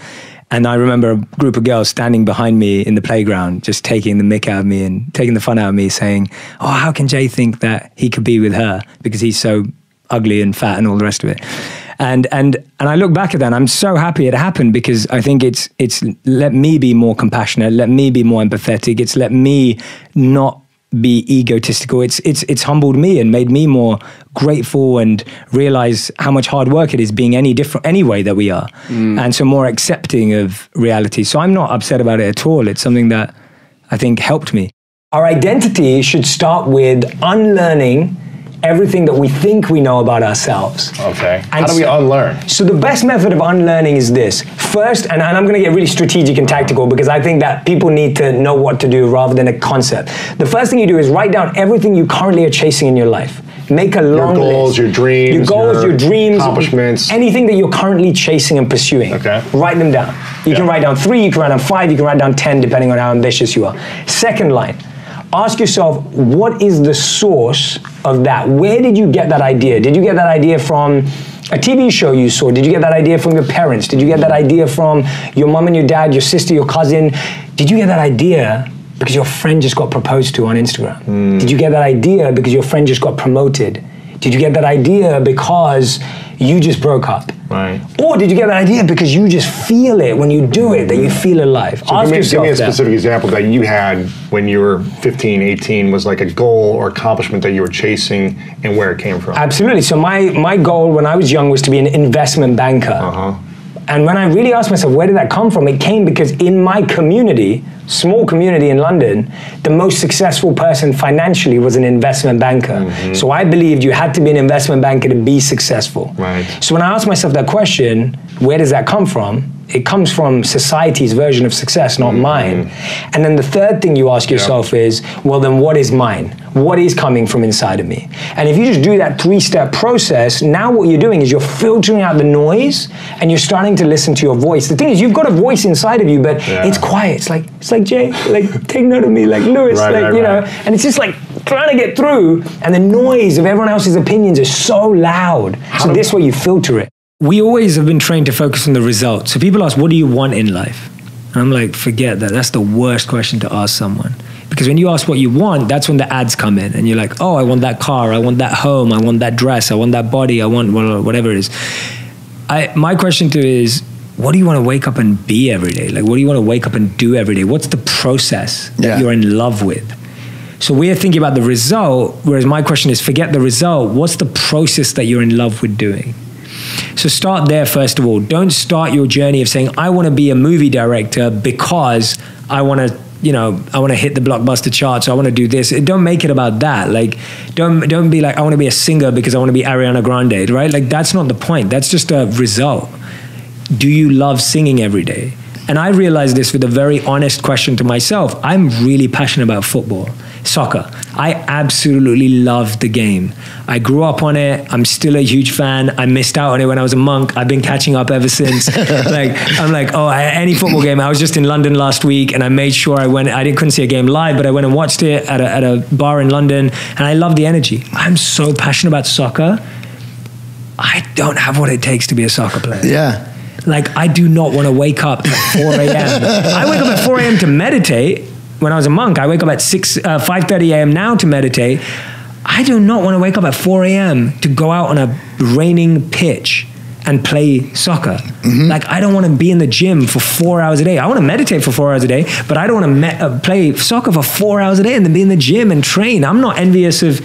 And I remember a group of girls standing behind me in the playground, just taking the mick out of me and taking the fun out of me, saying, Oh, how can Jay think that he could be with her because he's so ugly and fat and all the rest of it? And and and I look back at that and I'm so happy it happened because I think it's it's let me be more compassionate, let me be more empathetic, it's let me not be egotistical. It's it's it's humbled me and made me more grateful and realize how much hard work it is being any different any way that we are. Mm. And so more accepting of reality. So I'm not upset about it at all. It's something that I think helped me. Our identity should start with unlearning everything that we think we know about ourselves. Okay. How And do we unlearn? So the best method of unlearning is this. First, and, and I'm going to get really strategic and tactical because I think that people need to know what to do rather than a concept. The first thing you do is write down everything you currently are chasing in your life. Make a long your goals, list. your dreams, your goals, your your, dreams, accomplishments. anything that you're currently chasing and pursuing. Okay. Write them down. You can write down three, you can write down five, you can write down ten, depending on how ambitious you are. Second line. Ask yourself, what is the source of that? Where did you get that idea? Did you get that idea from a TV show you saw? Did you get that idea from your parents? Did you get that idea from your mom and your dad, your sister, your cousin? Did you get that idea because your friend just got proposed to on Instagram? Hmm. Did you get that idea because your friend just got promoted? Did you get that idea because you just broke up? Right. Or did you get that idea because you just feel it when you do it, that you feel alive? So Ask give me, give me a that. specific example that you had when you were 15, 18 was like a goal or accomplishment that you were chasing and where it came from. Absolutely. So my my goal when I was young was to be an investment banker. Uh-huh. And when I really asked myself, where did that come from? It came because in my community, small community in London, the most successful person financially was an investment banker. Mm-hmm. So I believed you had to be an investment banker to be successful. Right. So when I asked myself that question, where does that come from? It comes from society's version of success, not mm-hmm. mine. And then the third thing you ask yourself is, well, then what is mine? What is coming from inside of me? And if you just do that three step process, now what you're doing is you're filtering out the noise and you're starting to listen to your voice. The thing is, you've got a voice inside of you, but Yeah. it's quiet. It's like, it's like Jay, like take note of me, like Lewis, Right, like, right, you know, right. and it's just like trying to get through, and the noise of everyone else's opinions is so loud. so this way you filter it. We always have been trained to focus on the results. So people ask, "What do you want in life?" And I'm like, forget that. That's the worst question to ask someone. Because when you ask what you want, that's when the ads come in, and you're like, "Oh, I want that car, I want that home, I want that dress, I want that body, I want whatever it is." I, my question to you is, what do you want to wake up and be every day? Like, what do you want to wake up and do every day? What's the process that Yeah. you're in love with? So we're thinking about the result, whereas my question is forget the result. What's the process that you're in love with doing? So start there first of all. Don't start your journey of saying, I want to be a movie director because I want to you know I want to hit the blockbuster charts. I want to do this. Don't make it about that. Like don't don't be like I want to be a singer because I want to be Ariana Grande, right? Like that's not the point. That's just a result. Do you love singing every day? And I realized this with a very honest question to myself. I'm really passionate about football, soccer. I absolutely love the game. I grew up on it. I'm still a huge fan. I missed out on it when I was a monk. I've been catching up ever since. like I'm like, oh, any football game. I was just in London last week, and I made sure I went. I didn't couldn't see a game live, but I went and watched it at a, at a bar in London, and I love the energy. I'm so passionate about soccer. I don't have what it takes to be a soccer player. Yeah. Like I do not want to wake up at 4 a.m. I wake up at 4 a.m. to meditate. When I was a monk, I wake up at 6, uh, 5.30 a.m. now to meditate. I do not want to wake up at 4 a.m. to go out on a raining pitch and play soccer. Like I don't want to be in the gym for four hours a day. I want to meditate for four hours a day, but I don't want to me- uh, play soccer for four hours a day and then be in the gym and train. I'm not envious of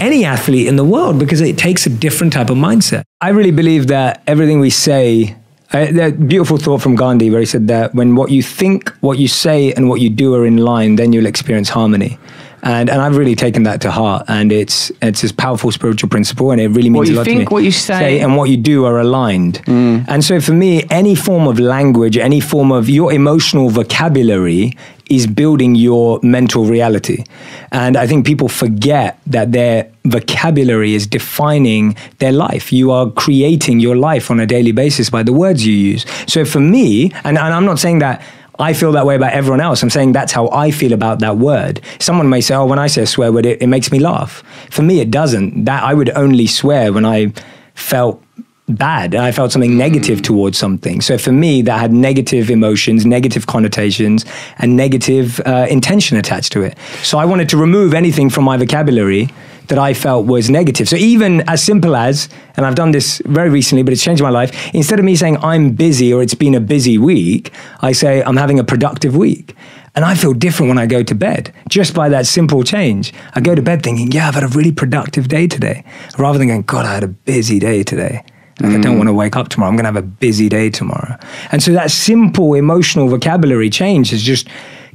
any athlete in the world because it takes a different type of mindset. I really believe that everything we say, uh, that beautiful thought from Gandhi where he said that when what you think, what you say, and what you do are in line, then you'll experience harmony. And, and I've really taken that to heart, and it's it's this powerful spiritual principle, and it really means a lot think, to me. what you say- and what you do are aligned. And so for me, any form of language, any form of your emotional vocabulary is building your mental reality. And I think people forget that their vocabulary is defining their life. You are creating your life on a daily basis by the words you use. So for me, and, and I'm not saying that I feel that way about everyone else. I'm saying that's how I feel about that word. Someone may say, "Oh, when I say a swear word, it, it makes me laugh." For me, it doesn't. That I would only swear when I felt bad I felt something negative towards something. So for me, that had negative emotions, negative connotations, and negative uh, intention attached to it. So I wanted to remove anything from my vocabulary that I felt was negative. So even as simple as, and I've done this very recently, but it's changed my life, instead of me saying I'm busy or it's been a busy week, I say I'm having a productive week. And I feel different when I go to bed just by that simple change. I go to bed thinking, yeah, I've had a really productive day today, rather than going, God, I had a busy day today. Like, I don't hmm. want to wake up tomorrow. I'm going to have a busy day tomorrow. And so that simple emotional vocabulary change has just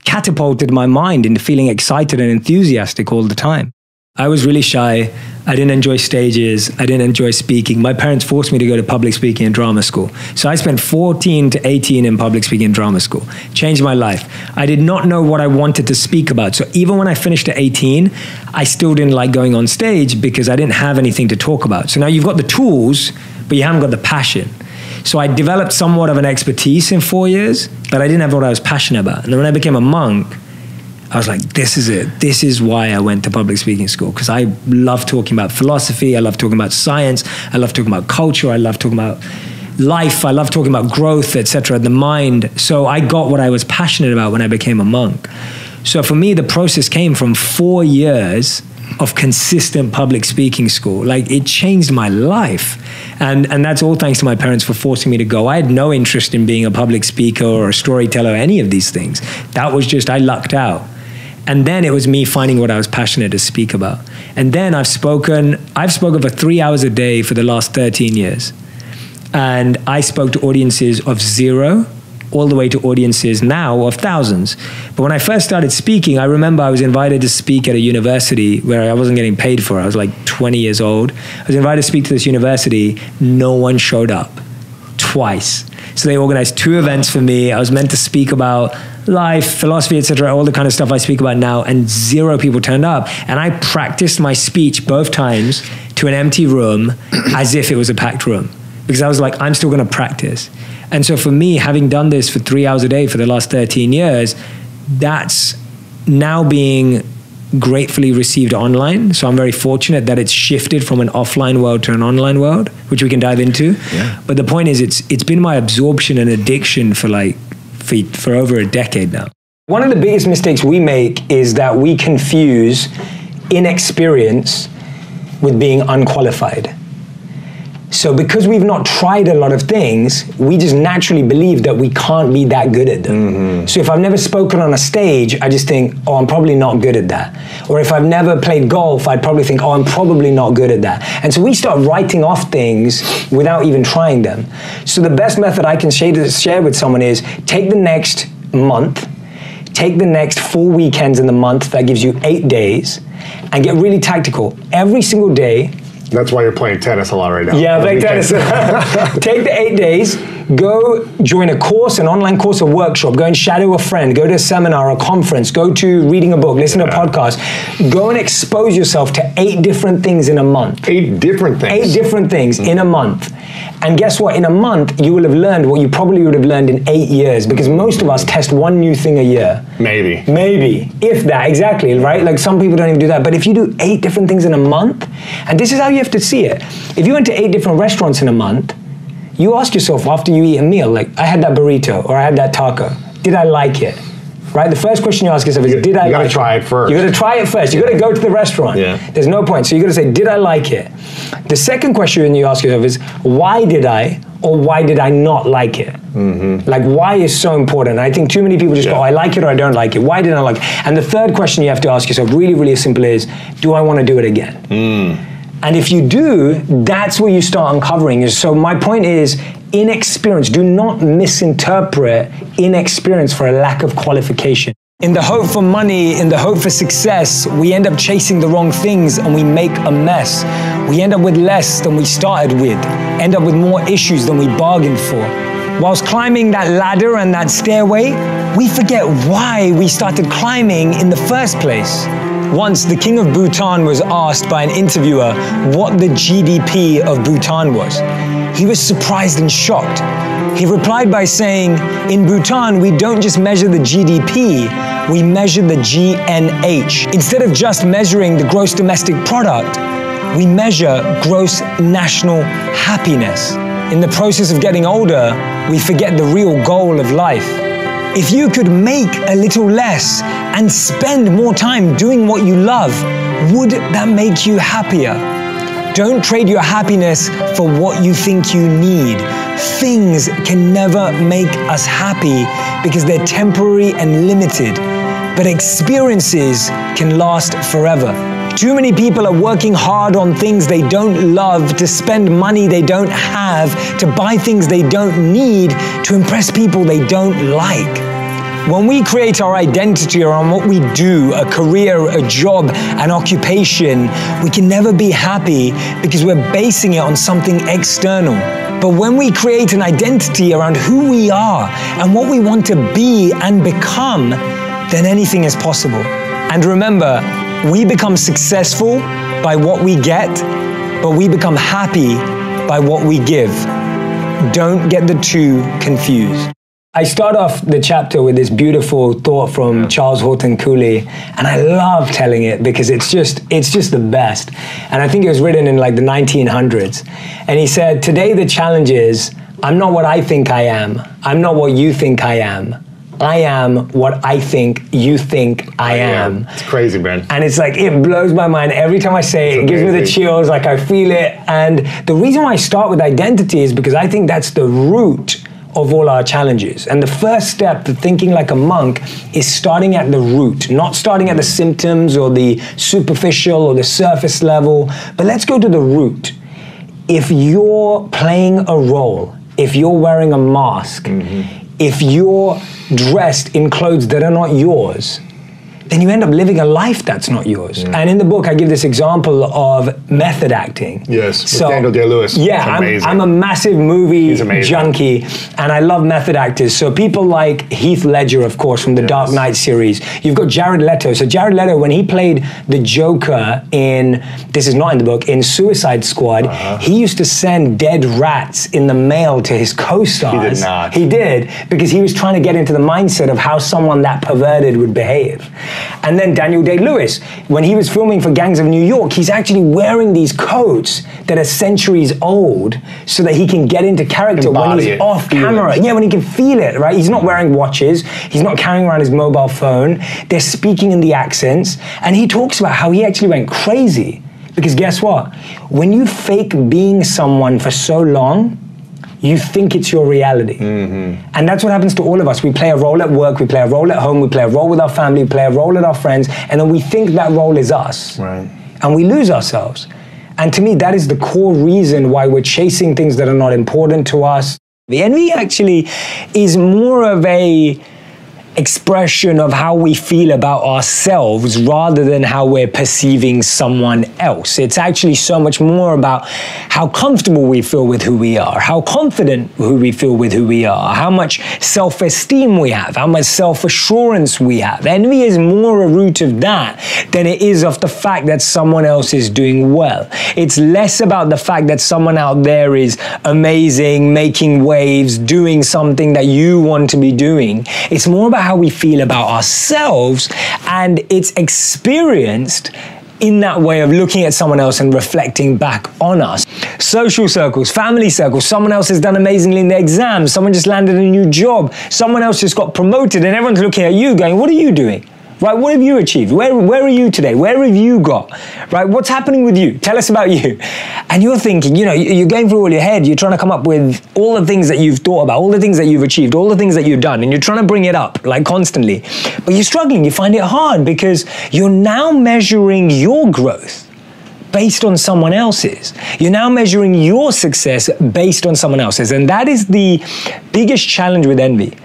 catapulted my mind into feeling excited and enthusiastic all the time. I was really shy. I didn't enjoy stages. I didn't enjoy speaking. My parents forced me to go to public speaking and drama school. So I spent 14 to 18 in public speaking and drama school. Changed my life. I did not know what I wanted to speak about. So even when I finished at 18, I still didn't like going on stage because I didn't have anything to talk about. So now you've got the tools, but you haven't got the passion. So I developed somewhat of an expertise in four years, but I didn't have what I was passionate about. And then when I became a monk, I was like, this is it. This is why I went to public speaking school because I love talking about philosophy. I love talking about science. I love talking about culture. I love talking about life. I love talking about growth, etc. The mind. So I got what I was passionate about when I became a monk. So for me, the process came from four years of consistent public speaking school. Like it changed my life. And, and that's all thanks to my parents for forcing me to go. I had no interest in being a public speaker or a storyteller or any of these things. That was just, I lucked out. And then it was me finding what I was passionate to speak about. And then I've spoken, I've spoken for three hours a day for the last 13 years. And I spoke to audiences of zero all the way to audiences now of thousands. But when I first started speaking, I remember I was invited to speak at a university where I wasn't getting paid for. I was like 20 years old. I was invited to speak to this university. No one showed up twice. So they organized two events for me. I was meant to speak about life, philosophy, etc., all the kind of stuff I speak about now, and zero people turned up. And I practiced my speech both times to an empty room as if it was a packed room because I was like, I'm still going to practice. And so for me, having done this for three hours a day for the last 13 years, that's now being gratefully received online. So I'm very fortunate that it's shifted from an offline world to an online world, which we can dive into. Yeah. But the point is, it's it's been my absorption and addiction for like for, for over a decade now. One of the biggest mistakes we make is that we confuse inexperience with being unqualified. So because we've not tried a lot of things, we just naturally believe that we can't be that good at them. Mm-hmm. So if I've never spoken on a stage, I just think, oh, I'm probably not good at that. Or if I've never played golf, I'd probably think, oh, I'm probably not good at that. And so we start writing off things without even trying them. So the best method I can share, share with someone is take the next month, take the next four weekends in the month, that gives you eight days, and get really tactical. Every single day, That's why you're playing tennis a lot right now. yeah, Those play weekends. tennis. Take the eight days, go join a course, an online course, a workshop, go and shadow a friend, go to a seminar, a conference, go to reading a book, listen to a podcast. Go and expose yourself to eight different things in a month. Eight different things. Eight different things in a month. And guess what? In a month, you will have learned what you probably would have learned in eight years because most of us test one new thing a year. Maybe. Maybe, if that, exactly, right? Like some people don't even do that. But if you do eight different things in a month, and this is how you have to see it. If you went to eight different restaurants in a month, you ask yourself after you eat a meal, like, I had that burrito or I had that taco. Did I like it? Right? The first question you ask yourself is, did I you gotta like try it first. You gotta try it first. You gotta go to the restaurant. Yeah. There's no point. So you gotta say, did I like it? The second question you ask yourself is, why did I or why did I not like it? Mm-hmm. Like, why is so important? I think too many people just go, Yeah. I like it or I don't like it. Why didn't I like it? And the third question you have to ask yourself, really, really simple, is do I want to do it again? Mm. And if you do, that's where you start uncovering. So my point is, inexperience. Do not misinterpret inexperience for a lack of qualification. In the hope for money, in the hope for success, we end up chasing the wrong things and we make a mess. We end up with less than we started with, end up with more issues than we bargained for. Whilst climbing that ladder and that stairway, we forget why we started climbing in the first place. Once the king of Bhutan was asked by an interviewer what the GDP of Bhutan was. He was surprised and shocked. He replied by saying, In Bhutan, we don't just measure the GDP, we measure the GNH. Instead of just measuring the gross domestic product, we measure gross national happiness. In the process of getting older, we forget the real goal of life. If you could make a little less and spend more time doing what you love, would that make you happier? Don't trade your happiness for what you think you need. Things can never make us happy because they're temporary and limited, but experiences can last forever. Too many people are working hard on things they don't love, to spend money they don't have, to buy things they don't need, to impress people they don't like. When we create our identity around what we do, a career, a job, an occupation, we can never be happy because we're basing it on something external. But when we create an identity around who we are and what we want to be and become, then anything is possible. And remember, we become successful by what we get, but we become happy by what we give. Don't get the two confused. I start off the chapter with this beautiful thought from Charles Horton Cooley, and I love telling it because it's just it's just the best. And I think it was written in like the 1900s. And he said, "Today the challenge is I'm not what I think I am. I'm not what you think I am. I am what I think you think I am." It's crazy, man. And it's like, it blows my mind every time I say it. It gives me the chills, like I feel it. And the reason why I start with identity is because I think that's the root of all our challenges. And the first step to thinking like a monk is starting at the root, not starting at the symptoms or the superficial or the surface level, but let's go to the root. If you're playing a role, if you're wearing a mask, mm-hmm. If you're dressed in clothes that are not yours, then you end up living a life that's not yours. And in the book, I give this example of method acting. Yes, with Daniel Day-Lewis. Yeah, I'm. I'm a massive movie junkie, and I love method actors. So people like Heath Ledger, of course, from the Dark Knight series. You've got Jared Leto. So Jared Leto, when he played the Joker in, this is not in the book, in Suicide Squad, Uh-huh. he used to send dead rats in the mail to his co-stars. He did not. He did because he was trying to get into the mindset of how someone that perverted would behave. And then Daniel Day Lewis, when he was filming for Gangs of New York, he's actually wearing these coats that are centuries old so that he can get into character when he's it, off camera. Yeah, when he can feel it, right? He's not wearing watches, he's not carrying around his mobile phone, they're speaking in the accents, and he talks about how he actually went crazy. Because guess what? When you fake being someone for so long, you think it's your reality. Mm-hmm. And that's what happens to all of us. We play a role at work, we play a role at home, we play a role with our family, we play a role with our friends, and then we think that role is us. Right. And we lose ourselves. And to me, that is the core reason why we're chasing things that are not important to us. The envy actually is more of a expression of how we feel about ourselves rather than how we're perceiving someone else. It's actually so much more about how comfortable we feel with who we are, how confident who we feel with who we are, how much self-esteem we have, how much self-assurance we have. Envy is more a root of that than it is of the fact that someone else is doing well. It's less about the fact that someone out there is amazing, making waves, doing something that you want to be doing. It's more about how we feel about ourselves and it's experienced in that way of looking at someone else and reflecting back on us. Social circles, family circles, someone else has done amazingly in the exams, someone just landed a new job, someone else just got promoted, and everyone's looking at you going, What are you doing? Right? What have you achieved? Where, where are you today? Where have you got? Right? What's happening with you? Tell us about you. And you're thinking, you know, you're going through all your head, you're trying to come up with all the things that you've thought about, all the things that you've achieved, all the things that you've done, and you're trying to bring it up like constantly. But you're struggling, you find it hard because you're now measuring your growth based on someone else's. You're now measuring your success based on someone else's. And that is the biggest challenge with envy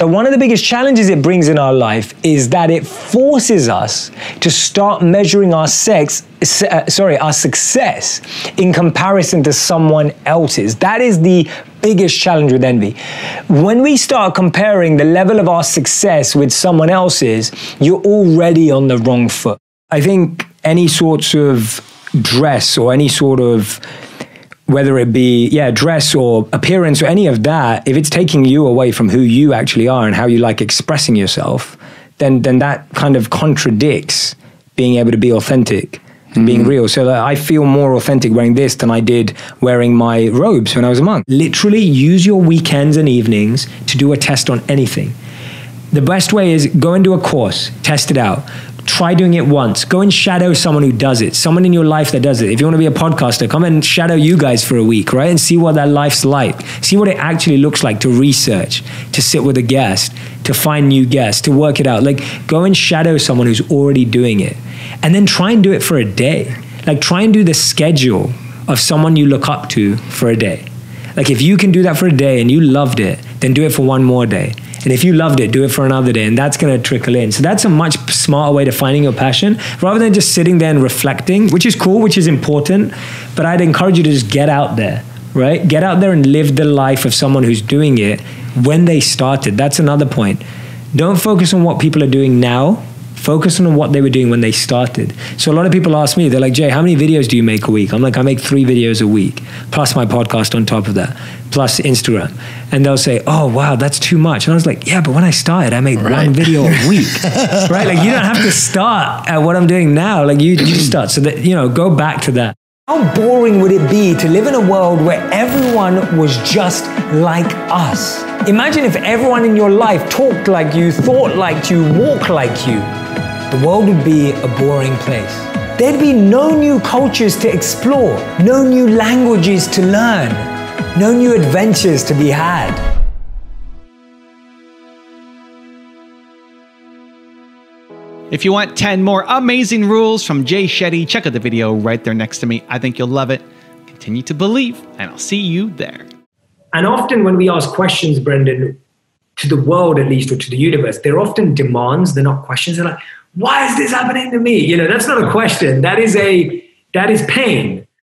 that one of the biggest challenges it brings in our life is that it forces us to start measuring our sex uh, sorry our success in comparison to someone else's. That is the biggest challenge with envy. When we start comparing the level of our success with someone else's you're already on the wrong foot. I think any sorts of dress or any sort of whether it be yeah dress or appearance or any of that if it's taking you away from who you actually are and how you like expressing yourself then then that kind of contradicts being able to be authentic and being mm. real. So i feel more authentic wearing this than i did wearing my robes when i was a monk. Literally use your weekends and evenings to do a test on anything. The best way is go and do a course test it out try doing it once. Go and shadow someone who does it, someone in your life that does it. If you want to be a podcaster, come and shadow you guys for a week, right? And see what that life's like. See what it actually looks like to research, to sit with a guest, to find new guests, to work it out. Like, go and shadow someone who's already doing it. And then try and do it for a day. Like, try and do the schedule of someone you look up to for a day. Like, if you can do that for a day and you loved it, then do it for one more day. And if you loved it, do it for another day, and that's going to trickle in. So that's a much smarter way to finding your passion rather than just sitting there and reflecting, which is cool, which is important. But I'd encourage you to just get out there, right? Get out there and live the life of someone who's doing it when they started. That's another point. Don't focus on what people are doing now focus on what they were doing when they started. So a lot of people ask me, they're like, Jay, how many videos do you make a week? I'm like, I make three videos a week, plus my podcast on top of that, plus Instagram. And they'll say, oh, wow, that's too much. And I was like, yeah, but when I started, I made right. one video a week, right? Like you don't have to start at what I'm doing now. Like you, you start. So that, you know, go back to that. How boring would it be to live in a world where everyone was just like us? Imagine if everyone in your life talked like you, thought like you, walked like you the world would be a boring place. There'd be no new cultures to explore, no new languages to learn, no new adventures to be had. If you want 10 more amazing rules from Jay Shetty, check out the video right there next to me. I think you'll love it. Continue to believe, and I'll see you there. And often when we ask questions, Brendan, to the world at least, or to the universe, they're often demands, they're not questions. They're like, why is this happening to me? You know, that's not a question. That is a that is pain.